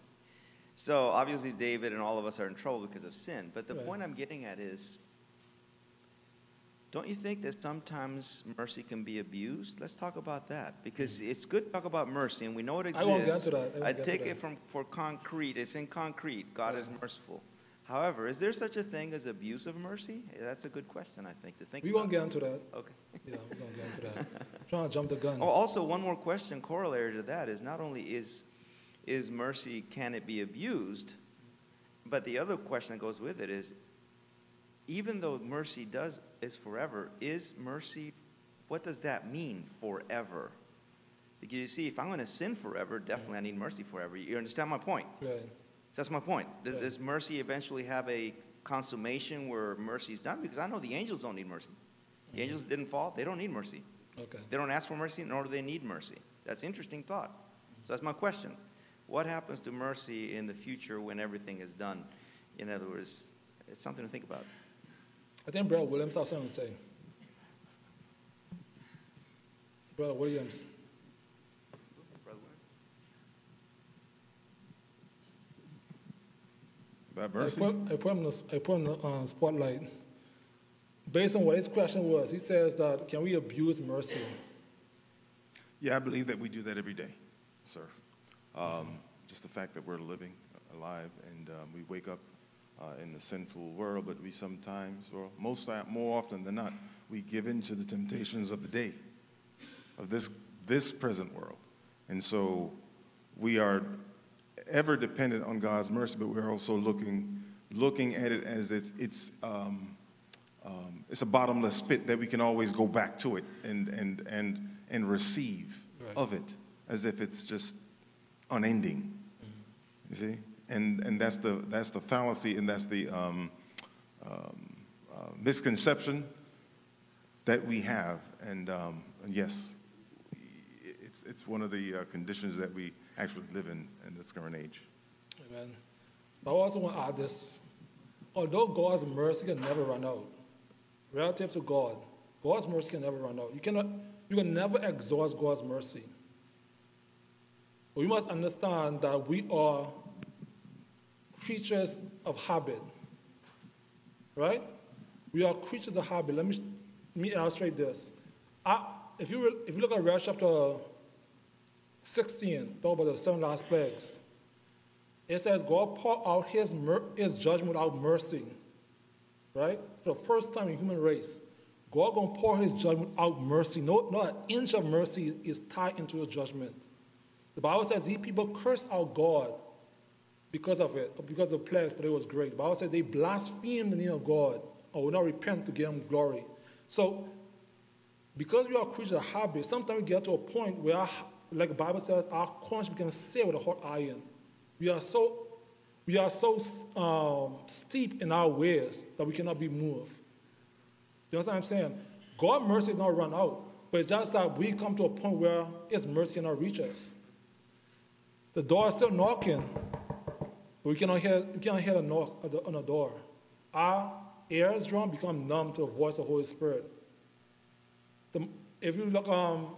So obviously, David and all of us are in trouble because of sin. But the Right. point I'm getting at is don't you think that sometimes mercy can be abused? Let's talk about that because mm-hmm. it's good to talk about mercy, and we know it exists. I won't get to that. I I take that. it from for concrete. It's in concrete. God is merciful. However, is there such a thing as abuse of mercy? That's a good question, I think, to think We about. won't get into that. Okay. Yeah, going to get into that. trying to jump the gun. Oh, also, one more question corollary to that is not only is, is mercy, can it be abused? But the other question that goes with it is, even though mercy does is forever, is mercy, what does that mean, forever? Because you see, if I'm going to sin forever, definitely I need mercy forever. You understand my point? Right. That's my point. Does, Right. does mercy eventually have a consummation where mercy is done? Because I know the angels don't need mercy. The mm-hmm. angels didn't fall, they don't need mercy. Okay. They don't ask for mercy, nor do they need mercy. That's interesting thought. So that's my question. What happens to mercy in the future when everything is done? In other words, it's something to think about. I think Brother Williams has something to say. Brother Williams. About I mercy? put, I put him in I put him in the uh, spotlight. Based on what his question was, he says that can we abuse mercy? Yeah, I believe that we do that every day, sir. Um, just the fact that we're living, alive, and um, we wake up uh, in the sinful world, but we sometimes, or most more often than not, we give in to the temptations of the day, of this this present world, and so we are ever dependent on God's mercy, but we're also looking looking at it as it's it's. Um, um, it's a bottomless pit that we can always go back to it and, and, and, and receive Right. of it as if it's just unending. You see? And, and that's, the, that's the fallacy and that's the um, um, uh, misconception that we have. And, um, and yes, it's, it's one of the uh, conditions that we actually live in in this current age. Amen. But I also want to add this. Although God's mercy can never run out, relative to God, God's mercy can never run out. You cannot, you can never exhaust God's mercy. We must understand that we are creatures of habit. Right? We are creatures of habit. Let me, let me illustrate this. I, if, you, if you look at Rev chapter 16, talk about the seven last plagues, it says God poured out his, his judgment without mercy. Right? For the first time in human race, God gonna pour his judgment out mercy. No, not an inch of mercy is tied into his judgment. The Bible says these people cursed out God because of it, because of the plague, for it was great. The Bible says they blasphemed the name of God or will not repent to give him glory. So, because we are creatures of habit, sometimes we get to a point where our, like the Bible says, our conscience becomes seared with a hot iron. We are so, we are so um, steep in our ways that we cannot be moved. You understand what I'm saying? God's mercy is not run out, but it's just that we come to a point where His mercy cannot reach us. The door is still knocking, but we cannot hear, we cannot hear the knock the, on the door. Our ears drum become numb to the voice of the Holy Spirit. The, if you look, um,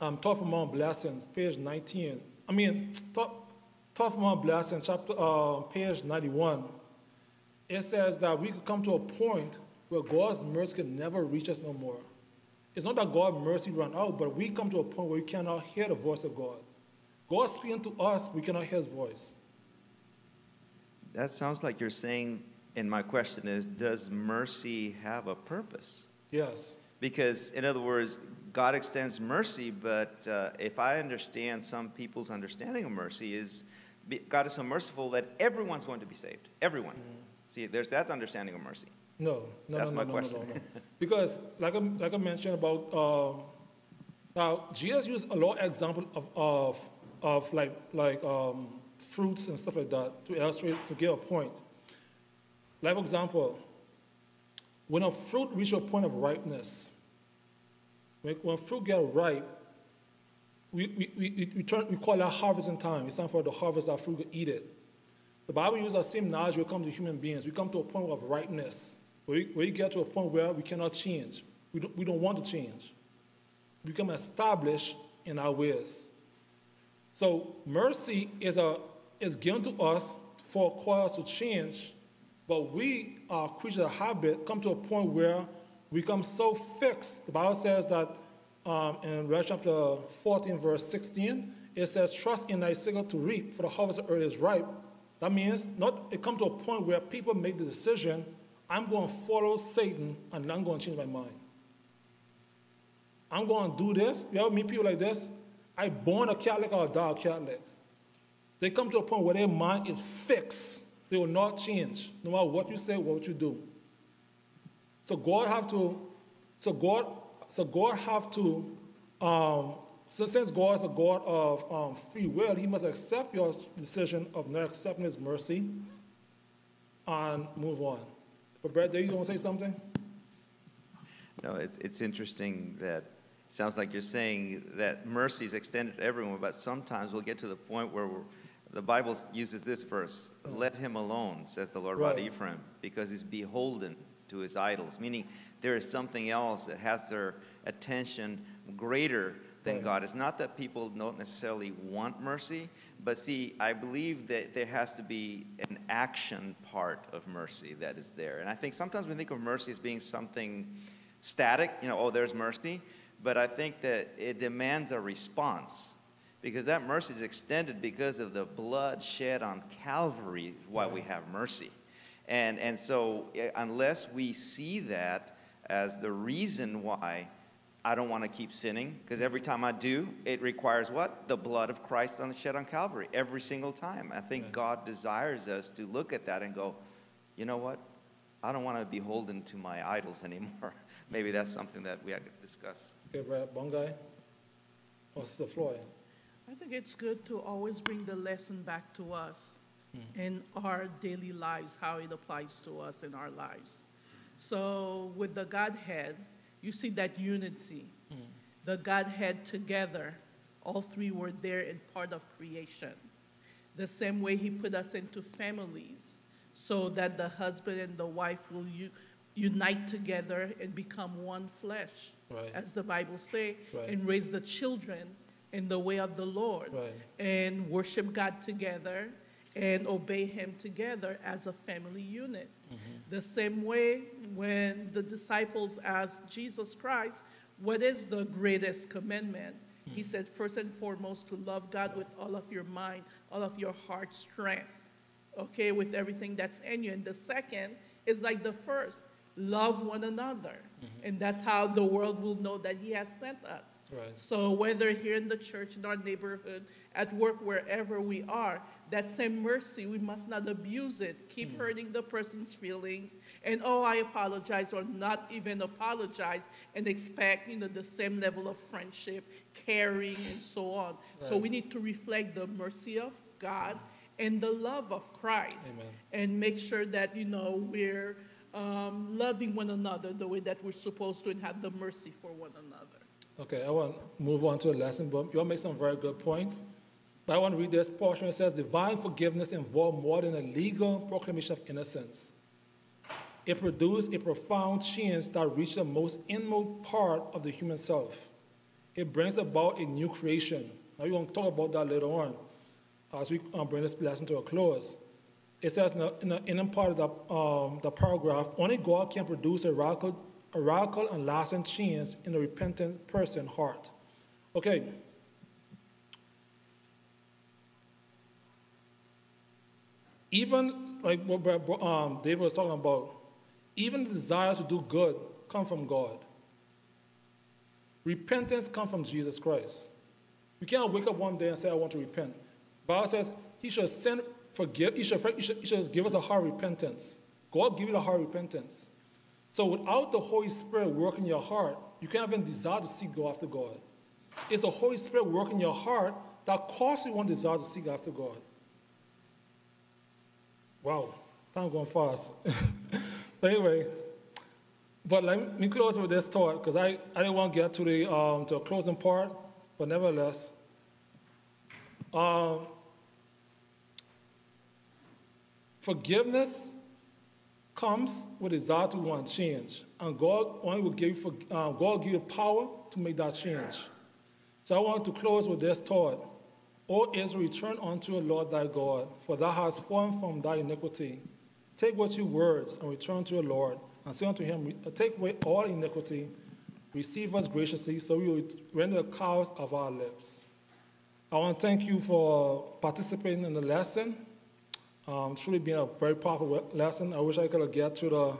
um, Tough Among Blessings, page 19. I mean, Tough, Tough Among Blessings, chapter, uh, page 91. It says that we could come to a point where God's mercy can never reach us no more. It's not that God's mercy run out, but we come to a point where we cannot hear the voice of God. God speaking to us, we cannot hear his voice. That sounds like you're saying, and my question is, does mercy have a purpose? Yes. Because, in other words, God extends mercy, but uh, if I understand some people's understanding of mercy is God is so merciful that everyone's going to be saved. Everyone. See, there's that understanding of mercy. No, no, That's no, my no, question. no, no, no. Because, like I, like I mentioned about, um, now Jesus used a lot of example of, of, of like, like um, fruits and stuff like that to illustrate, to give a point. Like, for example, when a fruit reaches a point of ripeness, when, when fruit get ripe, we, we, we, we, turn, we call that harvesting time. It's time for the harvest our fruit to eat it. The Bible uses the same knowledge when it comes to human beings. We come to a point of ripeness, where we, where we get to a point where we cannot change. We don't, we don't want to change. We become established in our ways. So mercy is, a, is given to us for call us to change, but we are creatures of habit, come to a point where we become so fixed. The Bible says that um, in Revelation chapter 14, verse 16, it says, Trust in thy sickle to reap, for the harvest of earth is ripe. That means not it come to a point where people make the decision, I'm going to follow Satan and I'm going to change my mind. I'm going to do this. You ever meet people like this? I born a Catholic or a Catholic. They come to a point where their mind is fixed. They will not change, no matter what you say, what you do. So God have to, so God, so God have to, um, so since God is a God of um, free will, He must accept your decision of not accepting His mercy and move on. But Brett, Brad, you want to say something? No, it's, it's interesting that sounds like you're saying that mercy is extended to everyone, but sometimes we'll get to the point where we're, the Bible uses this verse Let him alone, says the Lord about Ephraim, because he's beholden to his idols, meaning there is something else that has their attention greater than Right. God. It's not that people don't necessarily want mercy, but see, I believe that there has to be an action part of mercy that is there. And I think sometimes we think of mercy as being something static, you know, oh, there's mercy. But I think that it demands a response because that mercy is extended because of the blood shed on Calvary, why we have mercy. And, and so, eh, unless we see that as the reason why I don't want to keep sinning, because every time I do, it requires what? The blood of Christ on the shed on Calvary, every single time. I think God desires us to look at that and go, you know what? I don't want to be beholden to my idols anymore. Maybe that's something that we have to discuss. Bongai? Or Sister Floyd? I think it's good to always bring the lesson back to us hmm. in our daily lives, how it applies to us in our lives. So, with the Godhead, you see that unity. Hmm. The Godhead together, all three were there in part of creation. The same way He put us into families so that the husband and the wife will u- unite together and become one flesh, Right. as the Bible say, Right. and raise the children in the way of the Lord Right. and worship God together and obey Him together as a family unit. Mm-hmm. The same way when the disciples asked Jesus Christ, What is the greatest commandment? He mm-hmm. said, First and foremost, to love God with all of your mind, all of your heart, strength, okay, with everything that's in you. And the second is like the first love one another. Mm-hmm. And that's how the world will know that He has sent us Right. So whether here in the church, in our neighborhood, at work, wherever we are, that same mercy, we must not abuse it. Keep mm-hmm. hurting the person's feelings, and oh, I apologize, or not even apologize, and expect you know the same level of friendship, caring, and so on. So we need to reflect the mercy of God and the love of Christ, Amen. and make sure that you know we're um, loving one another the way that we're supposed to, and have the mercy for one another. Okay, I want to move on to a lesson, but you all make some very good points. But I want to read this portion. It says, Divine forgiveness involved more than a legal proclamation of innocence. It produced a profound change that reached the most inmost part of the human self. It brings about a new creation. Now, we're going to talk about that later on as we um, bring this lesson to a close. It says in the, in the inner part of the, um, the paragraph, only God can produce a radical, a radical and lasting change in a repentant person's heart. Okay. Even like what um, David was talking about, even the desire to do good come from God. Repentance comes from Jesus Christ. You can't wake up one day and say, I want to repent. Bible says he should send forgive, you should, he should, he should give us a heart repentance. God give you the heart repentance. So without the Holy Spirit working in your heart, you can't even desire to seek go after God. It's the Holy Spirit working in your heart that causes you one desire to seek after God. Wow, time going fast. anyway, but let me close with this thought because I, I didn't want to get to the um, to a closing part, but nevertheless, um, forgiveness comes with a desire to want change, and God only will give you uh, God give you power to make that change. So I want to close with this thought. O Israel, return unto the Lord thy God, for thou hast fallen from thy iniquity. Take what you words and return to the Lord, and say unto him, Take away all iniquity, receive us graciously, so we will render the cows of our lips. I want to thank you for participating in the lesson. Um, truly being a very powerful lesson. I wish I could get to the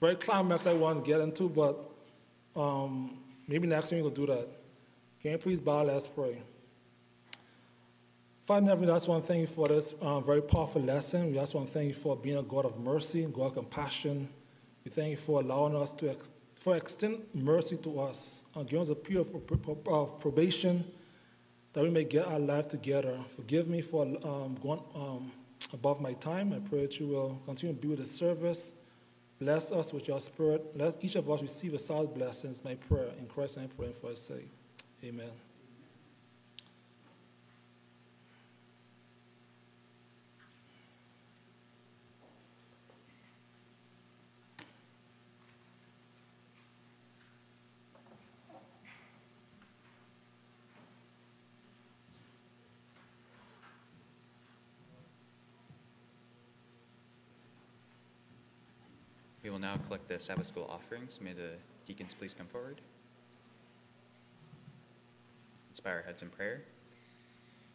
very climax I want to get into, but um, maybe next time we'll do that. Can you please bow? Let's pray. Father in heaven, we just want to thank you for this uh, very powerful lesson. We just want to thank you for being a God of mercy, God of compassion. We thank you for allowing us to ex- for extend mercy to us and giving us a period of probation that we may get our life together. Forgive me for um, going um, above my time. I pray that you will continue to be with the service. Bless us with your spirit. Let each of us receive a solid blessings, my prayer. In Christ's name, I pray for sake. Amen. Will now collect the Sabbath School offerings. May the deacons please come forward. Inspire our heads in prayer.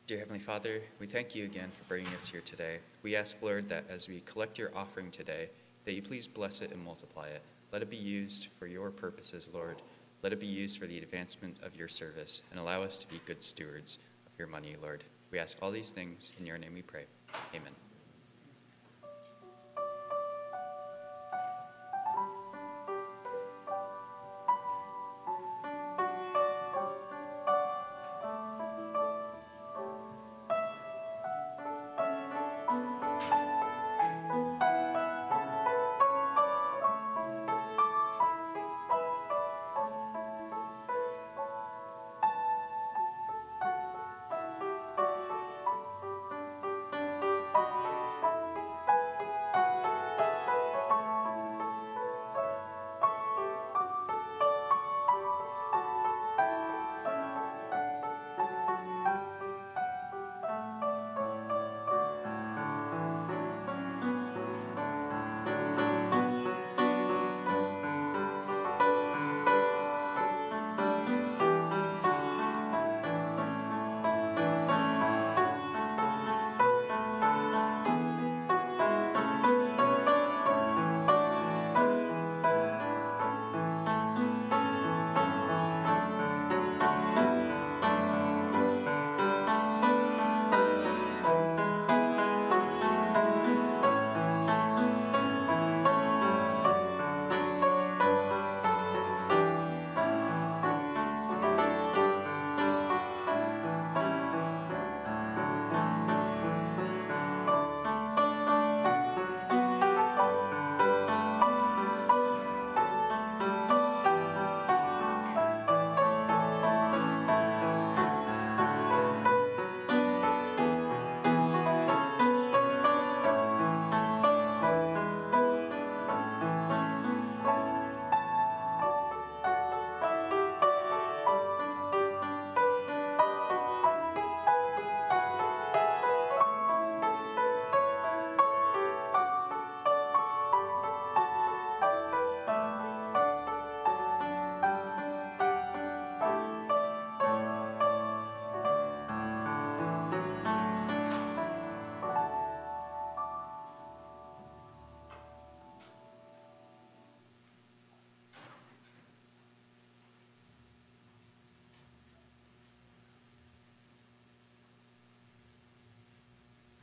Dear Heavenly Father, we thank you again for bringing us here today. We ask, Lord, that as we collect your offering today, that you please bless it and multiply it. Let it be used for your purposes, Lord. Let it be used for the advancement of your service, and allow us to be good stewards of your money, Lord. We ask all these things in your name we pray. Amen.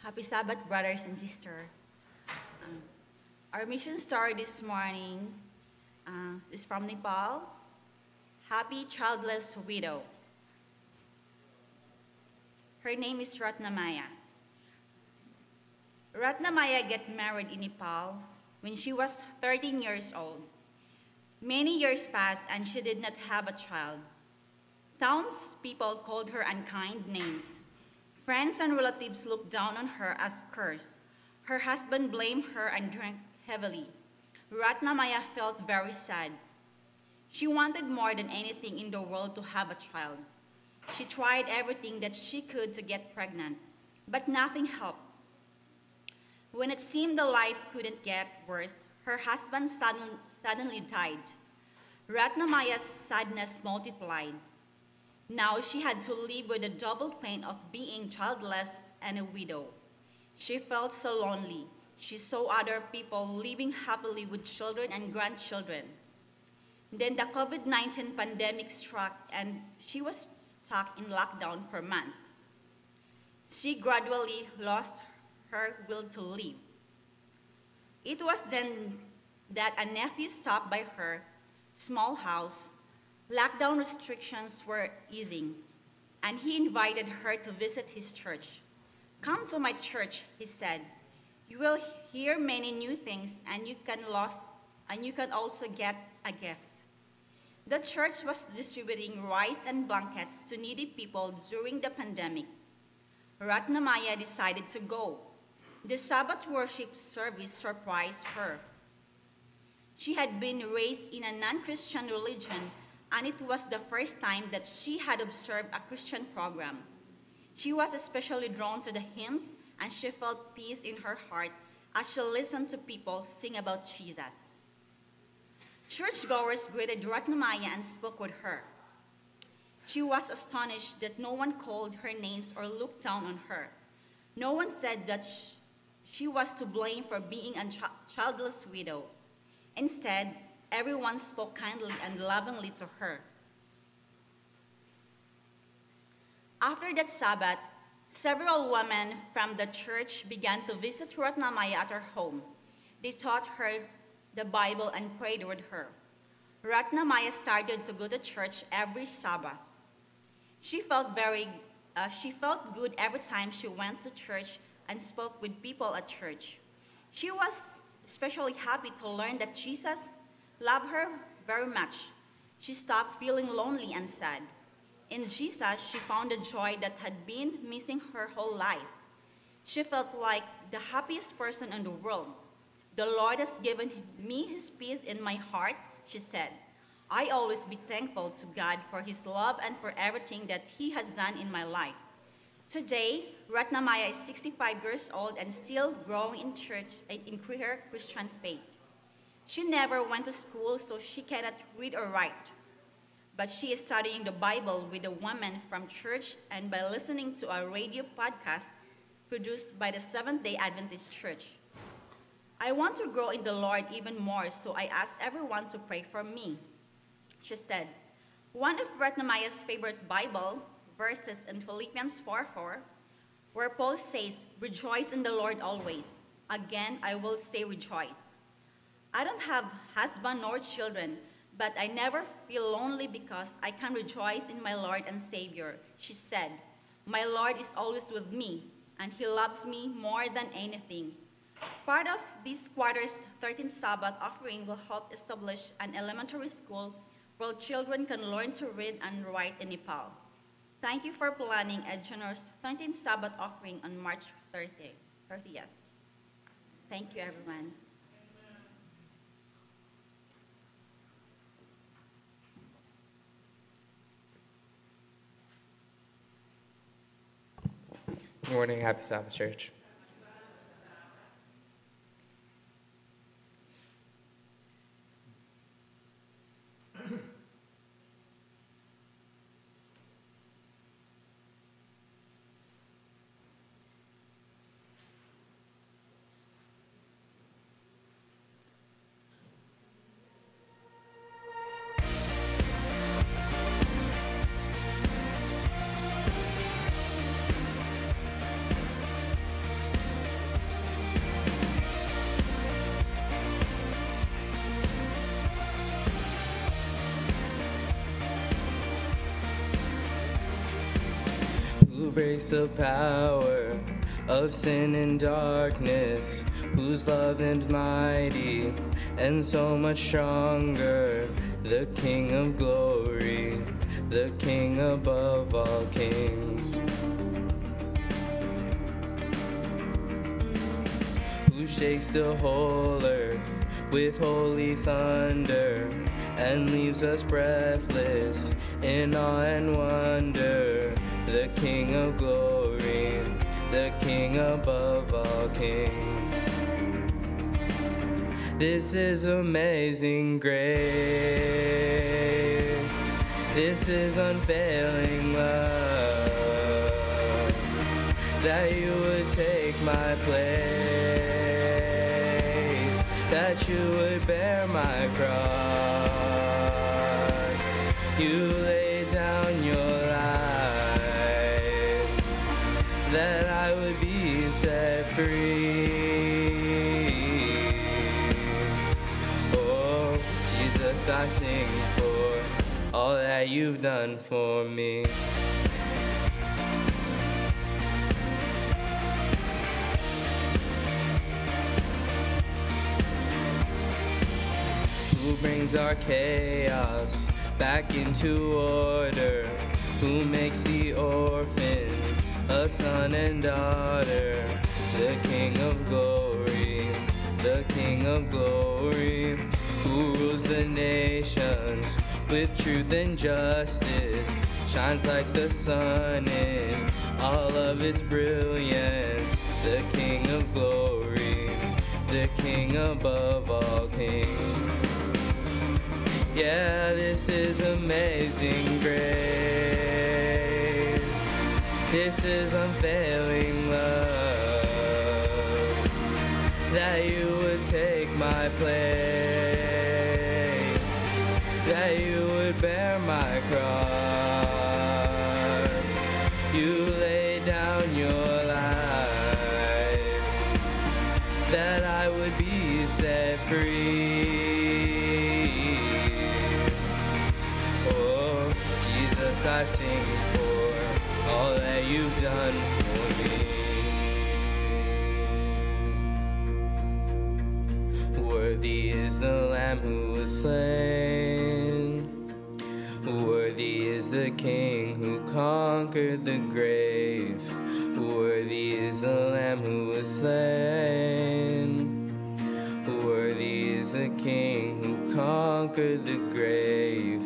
Happy Sabbath, brothers and sisters. Um, our mission story this morning uh, is from Nepal. Happy childless widow. Her name is Ratnamaya. Ratnamaya got married in Nepal when she was 13 years old. Many years passed and she did not have a child. Townspeople called her unkind names. Friends and relatives looked down on her as cursed. Her husband blamed her and drank heavily. Ratnamaya felt very sad. She wanted more than anything in the world to have a child. She tried everything that she could to get pregnant, but nothing helped. When it seemed the life couldn't get worse, her husband sudden, suddenly died. Ratnamaya's sadness multiplied. Now she had to live with the double pain of being childless and a widow. She felt so lonely. She saw other people living happily with children and grandchildren. Then the COVID 19 pandemic struck, and she was stuck in lockdown for months. She gradually lost her will to live. It was then that a nephew stopped by her small house. Lockdown restrictions were easing, and he invited her to visit his church. Come to my church, he said. You will hear many new things, and you can lost, and you can also get a gift. The church was distributing rice and blankets to needy people during the pandemic. Ratnamaya decided to go. The Sabbath worship service surprised her. She had been raised in a non Christian religion, and it was the first time that she had observed a Christian program. She was especially drawn to the hymns, and she felt peace in her heart as she listened to people sing about Jesus. Churchgoers greeted Ratnamaya and spoke with her. She was astonished that no one called her names or looked down on her. No one said that she was to blame for being a childless widow. Instead, everyone spoke kindly and lovingly to her. After that Sabbath, several women from the church began to visit Ratnamaya at her home. They taught her the Bible and prayed with her. Ratnamaya started to go to church every Sabbath. She felt very, uh, she felt good every time she went to church and spoke with people at church. She was especially happy to learn that Jesus loved her very much. She stopped feeling lonely and sad. In Jesus, she found a joy that had been missing her whole life. She felt like the happiest person in the world. The Lord has given me his peace in my heart, she said. I always be thankful to God for his love and for everything that he has done in my life. Today, Ratnamaya is 65 years old and still growing in church in her Christian faith. She never went to school, so she cannot read or write. But she is studying the Bible with a woman from church and by listening to a radio podcast produced by the Seventh day Adventist Church. I want to grow in the Lord even more, so I ask everyone to pray for me. She said, one of Ratnamaya's favorite Bible verses in Philippians 4 4, where Paul says, Rejoice in the Lord always. Again, I will say rejoice. I don't have husband nor children, but I never feel lonely because I can rejoice in my Lord and Savior. She said, My Lord is always with me, and he loves me more than anything. Part of this quarter's 13th Sabbath offering will help establish an elementary school where children can learn to read and write in Nepal. Thank you for planning a generous 13th Sabbath offering on March 30th. 30th. Thank you, everyone. Good morning, Happy Sabbath Church. Breaks the power of sin and darkness, whose love and mighty and so much stronger, the King of glory, the King above all kings. Who shakes the whole earth with holy thunder and leaves us breathless in awe and wonder, the King of glory, the King above all kings. This is amazing grace. This is unfailing love. That you would take my place. That you would bear my cross. You I sing for all that you've done for me. Who brings our chaos back into order? Who makes the orphans a son and daughter? Nations with truth and justice, shines like the sun in all of its brilliance. The King of glory, the King above all kings. Yeah, this is amazing grace. This is unfailing love. That you would take my place. Sing for all that you've done for me. Worthy is the Lamb who was slain. Worthy is the King who conquered the grave. Worthy is the Lamb who was slain. Worthy is the King who conquered the grave.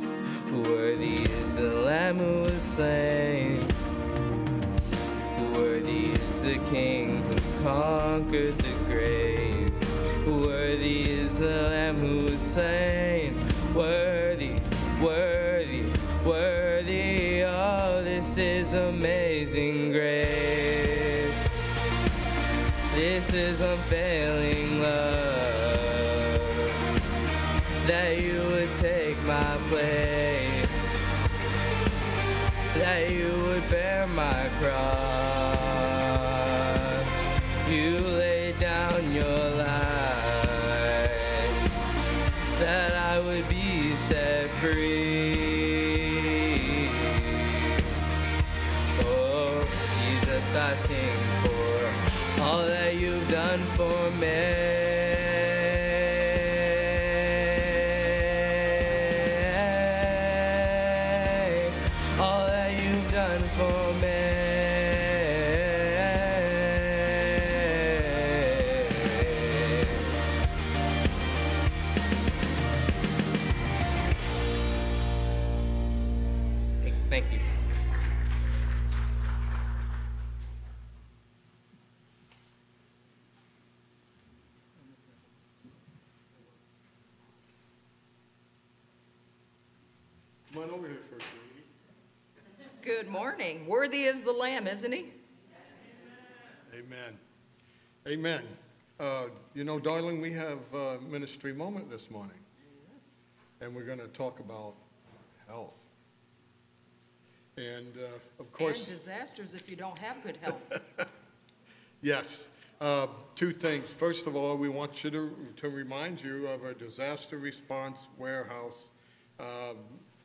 Worthy the Lamb who was slain. Worthy is the King who conquered the grave. Worthy is the Lamb who was slain. Worthy, worthy, worthy. Oh, this is amazing grace. This is unfailing love. That you would take my place. That you would bear my cross. You laid down your life. That I would be set free. Oh, Jesus, I sing for all that you've done for me. Is the Lamb, isn't he? Amen. Amen. Uh, You know, darling, we have a ministry moment this morning. And we're going to talk about health. And uh, of And course, disasters if you don't have good health. yes, uh, two things. First of all, we want you to, to remind you of our disaster response warehouse um,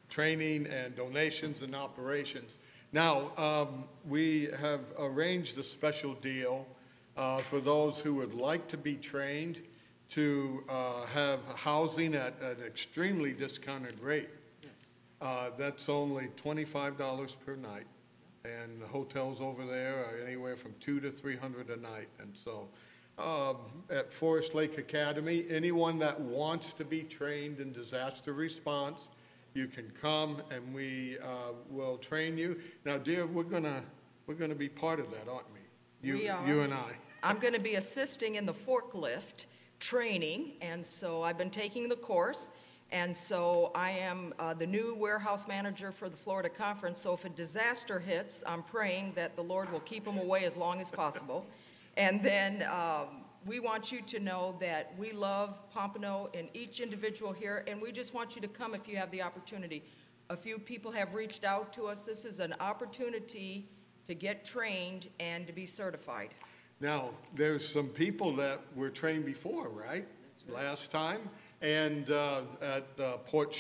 training and donations and operations. Now, um, we have arranged a special deal uh, for those who would like to be trained to uh, have housing at an extremely discounted rate. Yes. Uh, That's only $25 per night, and the hotels over there are anywhere from two to 300 a night. And so, um, at Forest Lake Academy, anyone that wants to be trained in disaster response, you can come and we uh, will train you. Now, dear, we're gonna, we're gonna be part of that, aren't we? You- We are. You and I. I'm going to be assisting in the forklift training, and so I've been taking the course. And so I am uh, the new warehouse manager for the Florida Conference. So if a disaster hits, I'm praying that the Lord will keep them away as long as possible. And then um, we want you to know that we love Pompano and each individual here, and we just want you to come if you have the opportunity. A few people have reached out to us. This is an opportunity to get trained and to be certified. Now, there's some people that were trained before, right? Last time, and uh, at uh, Port